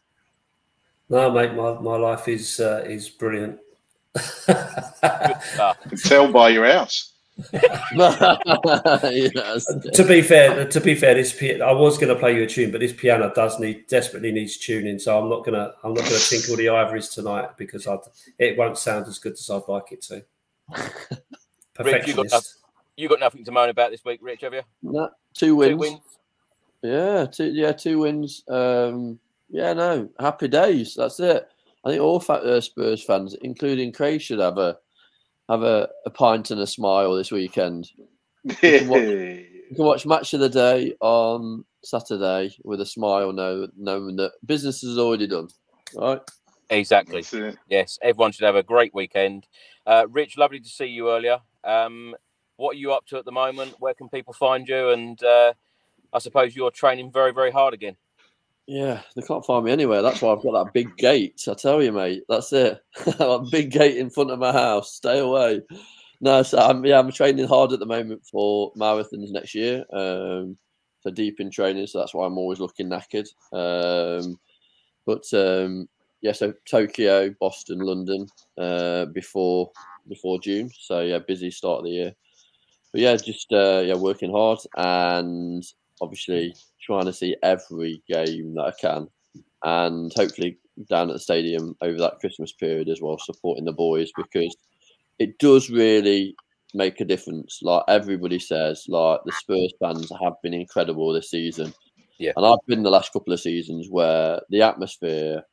No, mate. My, my life is uh, is brilliant. *laughs* can tell by your house. *laughs* yes. To be fair, to be fair, this I was going to play you a tune, but this piano does need desperately needs tuning, so I'm not gonna I'm not gonna tinkle the ivories tonight because i it won't sound as good as I'd like it to. *laughs* Rich, you got, nothing, you got nothing to moan about this week, Rich, have you? No, two wins. Two wins. Yeah, two yeah, two wins. Um, yeah, no, happy days. That's it. I think all uh, Spurs fans, including Craig, should have a have a, a pint and a smile this weekend. *laughs* You can, watch, you can watch match of the day on Saturday with a smile, knowing that business is already done. All right. Exactly. Yes, everyone should have a great weekend. Uh, Rich, lovely to see you earlier. Um, what are you up to at the moment? Where can people find you? And uh, I suppose you're training very, very hard again. Yeah, they can't find me anywhere. That's why I've got that big gate. I tell you, mate. That's it. *laughs* that big gate in front of my house. Stay away. No, so I'm yeah, I'm training hard at the moment for marathons next year. Um, so deep in training, so that's why I'm always looking knackered. Um, but um, yeah, so Tokyo, Boston, London uh, before before June. So yeah, busy start of the year. but yeah, just uh, yeah, working hard and obviously trying to see every game that I can, and hopefully down at the stadium over that Christmas period as well, supporting the boys because it does really make a difference. Like everybody says, like the Spurs fans have been incredible this season. Yeah. And I've been the last couple of seasons where the atmosphere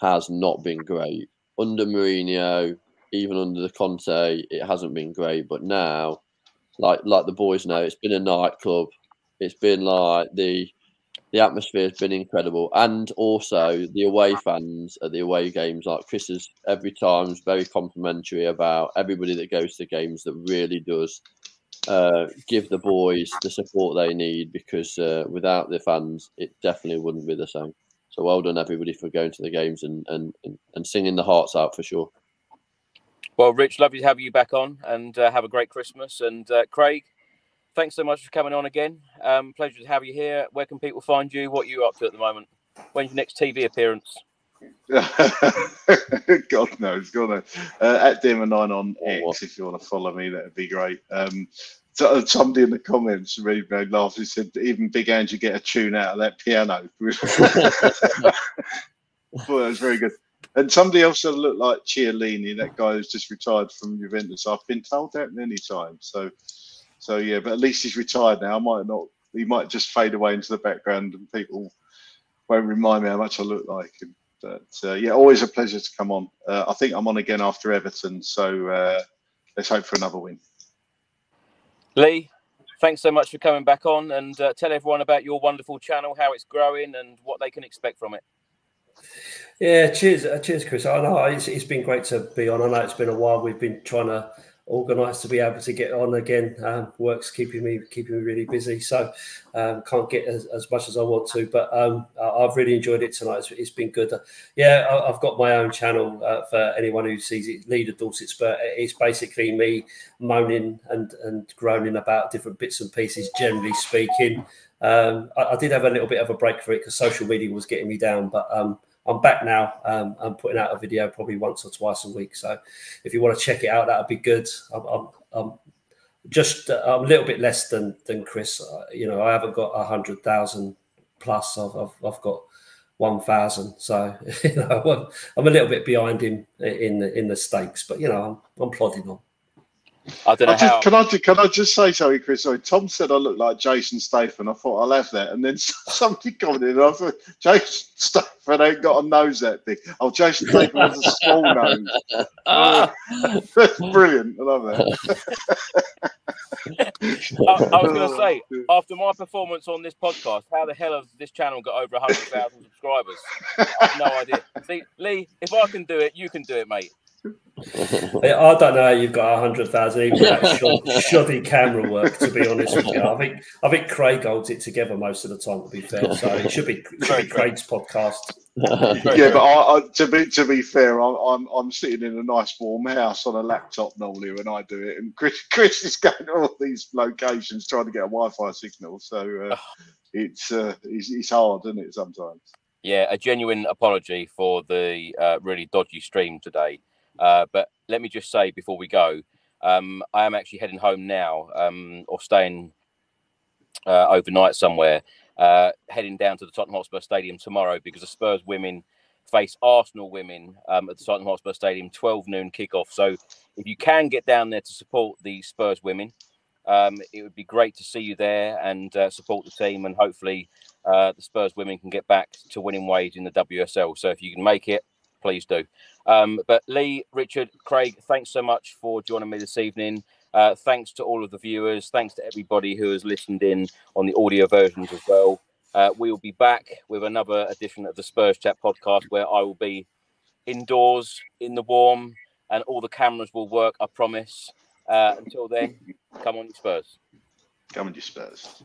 has not been great. Under Mourinho, even under the Conte, it hasn't been great. But now, like like the boys know, it's been a nightclub. It's been like the the atmosphere has been incredible, and also the away fans at the away games. Like Chris is every time is very complimentary about everybody that goes to games. That really does uh, give the boys the support they need because uh, without the fans, it definitely wouldn't be the same. So well done everybody for going to the games and and and singing the hearts out for sure. Well, Rich, lovely to have you back on, and uh, have a great Christmas. And uh, Craig, thanks so much for coming on again. Um, pleasure to have you here. Where can people find you? What are you up to at the moment? When's your next TV appearance? *laughs* God knows, God knows. Uh, at Demon9 on X, if you want to follow me, that'd be great. Um, so uh, somebody in the comments really made laugh. He said, "Even Big Angie get a tune out of that piano." *laughs* well, that was very good. And somebody else that looked like Chiellini, that guy who's just retired from Juventus. I've been told that many times. So, so yeah, but at least he's retired now. I might not. He might just fade away into the background, and people won't remind me how much I look like. And, but uh, yeah, always a pleasure to come on. Uh, I think I'm on again after Everton, so uh, let's hope for another win. Lee, thanks so much for coming back on, and uh, tell everyone about your wonderful channel, how it's growing, and what they can expect from it. Yeah, cheers, uh, cheers, Chris. I know it's, it's been great to be on. I know it's been a while. We've been trying to organise to be able to get on again. Um, work's keeping me keeping me really busy, so um, can't get as, as, much as I want to. But um, I've really enjoyed it tonight. it's, it's been good. Uh, yeah, I, have got my own channel uh, for anyone who sees it. Lee The Dorset Spur. It's basically me moaning and and groaning about different bits and pieces. Generally speaking, um, I, I, did have a little bit of a break for it because social media was getting me down, but um, I'm back now. Um, I'm putting out a video probably once or twice a week. So if you want to check it out, that'd be good. I'm, I'm, I'm just uh, I'm a little bit less than than Chris. Uh, you know, I haven't got a hundred thousand plus. I've, I've, I've got one thousand. So *laughs* you know, I'm a little bit behind him in the in the stakes, but you know, I'm, I'm plodding on. I don't know I just, how. Can I can I just say something, Chris? Sorry, Tom said I look like Jason Statham. I thought I'll have that, and then *laughs* somebody commented, and I thought Jason Statham ain't got a nose that big. Oh, Jason Statham has a small nose. Ah. *laughs* that's brilliant. I love that. I, I, was going *laughs* to say, after my performance on this podcast, how the hell has this channel got over 100,000 subscribers? I have no idea. See, Lee, if I can do it, you can do it, mate. I don't know you've got a hundred thousand even that *laughs* shoddy camera work. To be honest with you, I think I think Craig holds it together most of the time. To be fair, so it should be, it *laughs* should be Craig's podcast. yeah, but I, I, to be to be fair, I'm, I'm, I'm sitting in a nice warm house on a laptop normally when I do it, and Chris *laughs* Chris is going to all these locations trying to get a Wi-Fi signal. So uh, it's, uh, it's it's hard, isn't it? Sometimes. Yeah, a genuine apology for the uh, really dodgy stream today. Uh, but let me just say before we go, um, I am actually heading home now, um, or staying uh, overnight somewhere, uh, heading down to the Tottenham Hotspur Stadium tomorrow because the Spurs women face Arsenal women um, at the Tottenham Hotspur Stadium, 12 noon kickoff. So if you can get down there to support the Spurs women, um, it would be great to see you there and uh, support the team, and hopefully uh, the Spurs women can get back to winning ways in the WSL. So if you can make it, please do. Um, but Lee, Richard, Craig, thanks so much for joining me this evening. Uh, thanks to all of the viewers. Thanks to everybody who has listened in on the audio versions as well. Uh, we will be back with another edition of the Spurs Chat podcast where I will be indoors in the warm and all the cameras will work, I promise. Uh, until then, come on, Spurs. Come on, Spurs.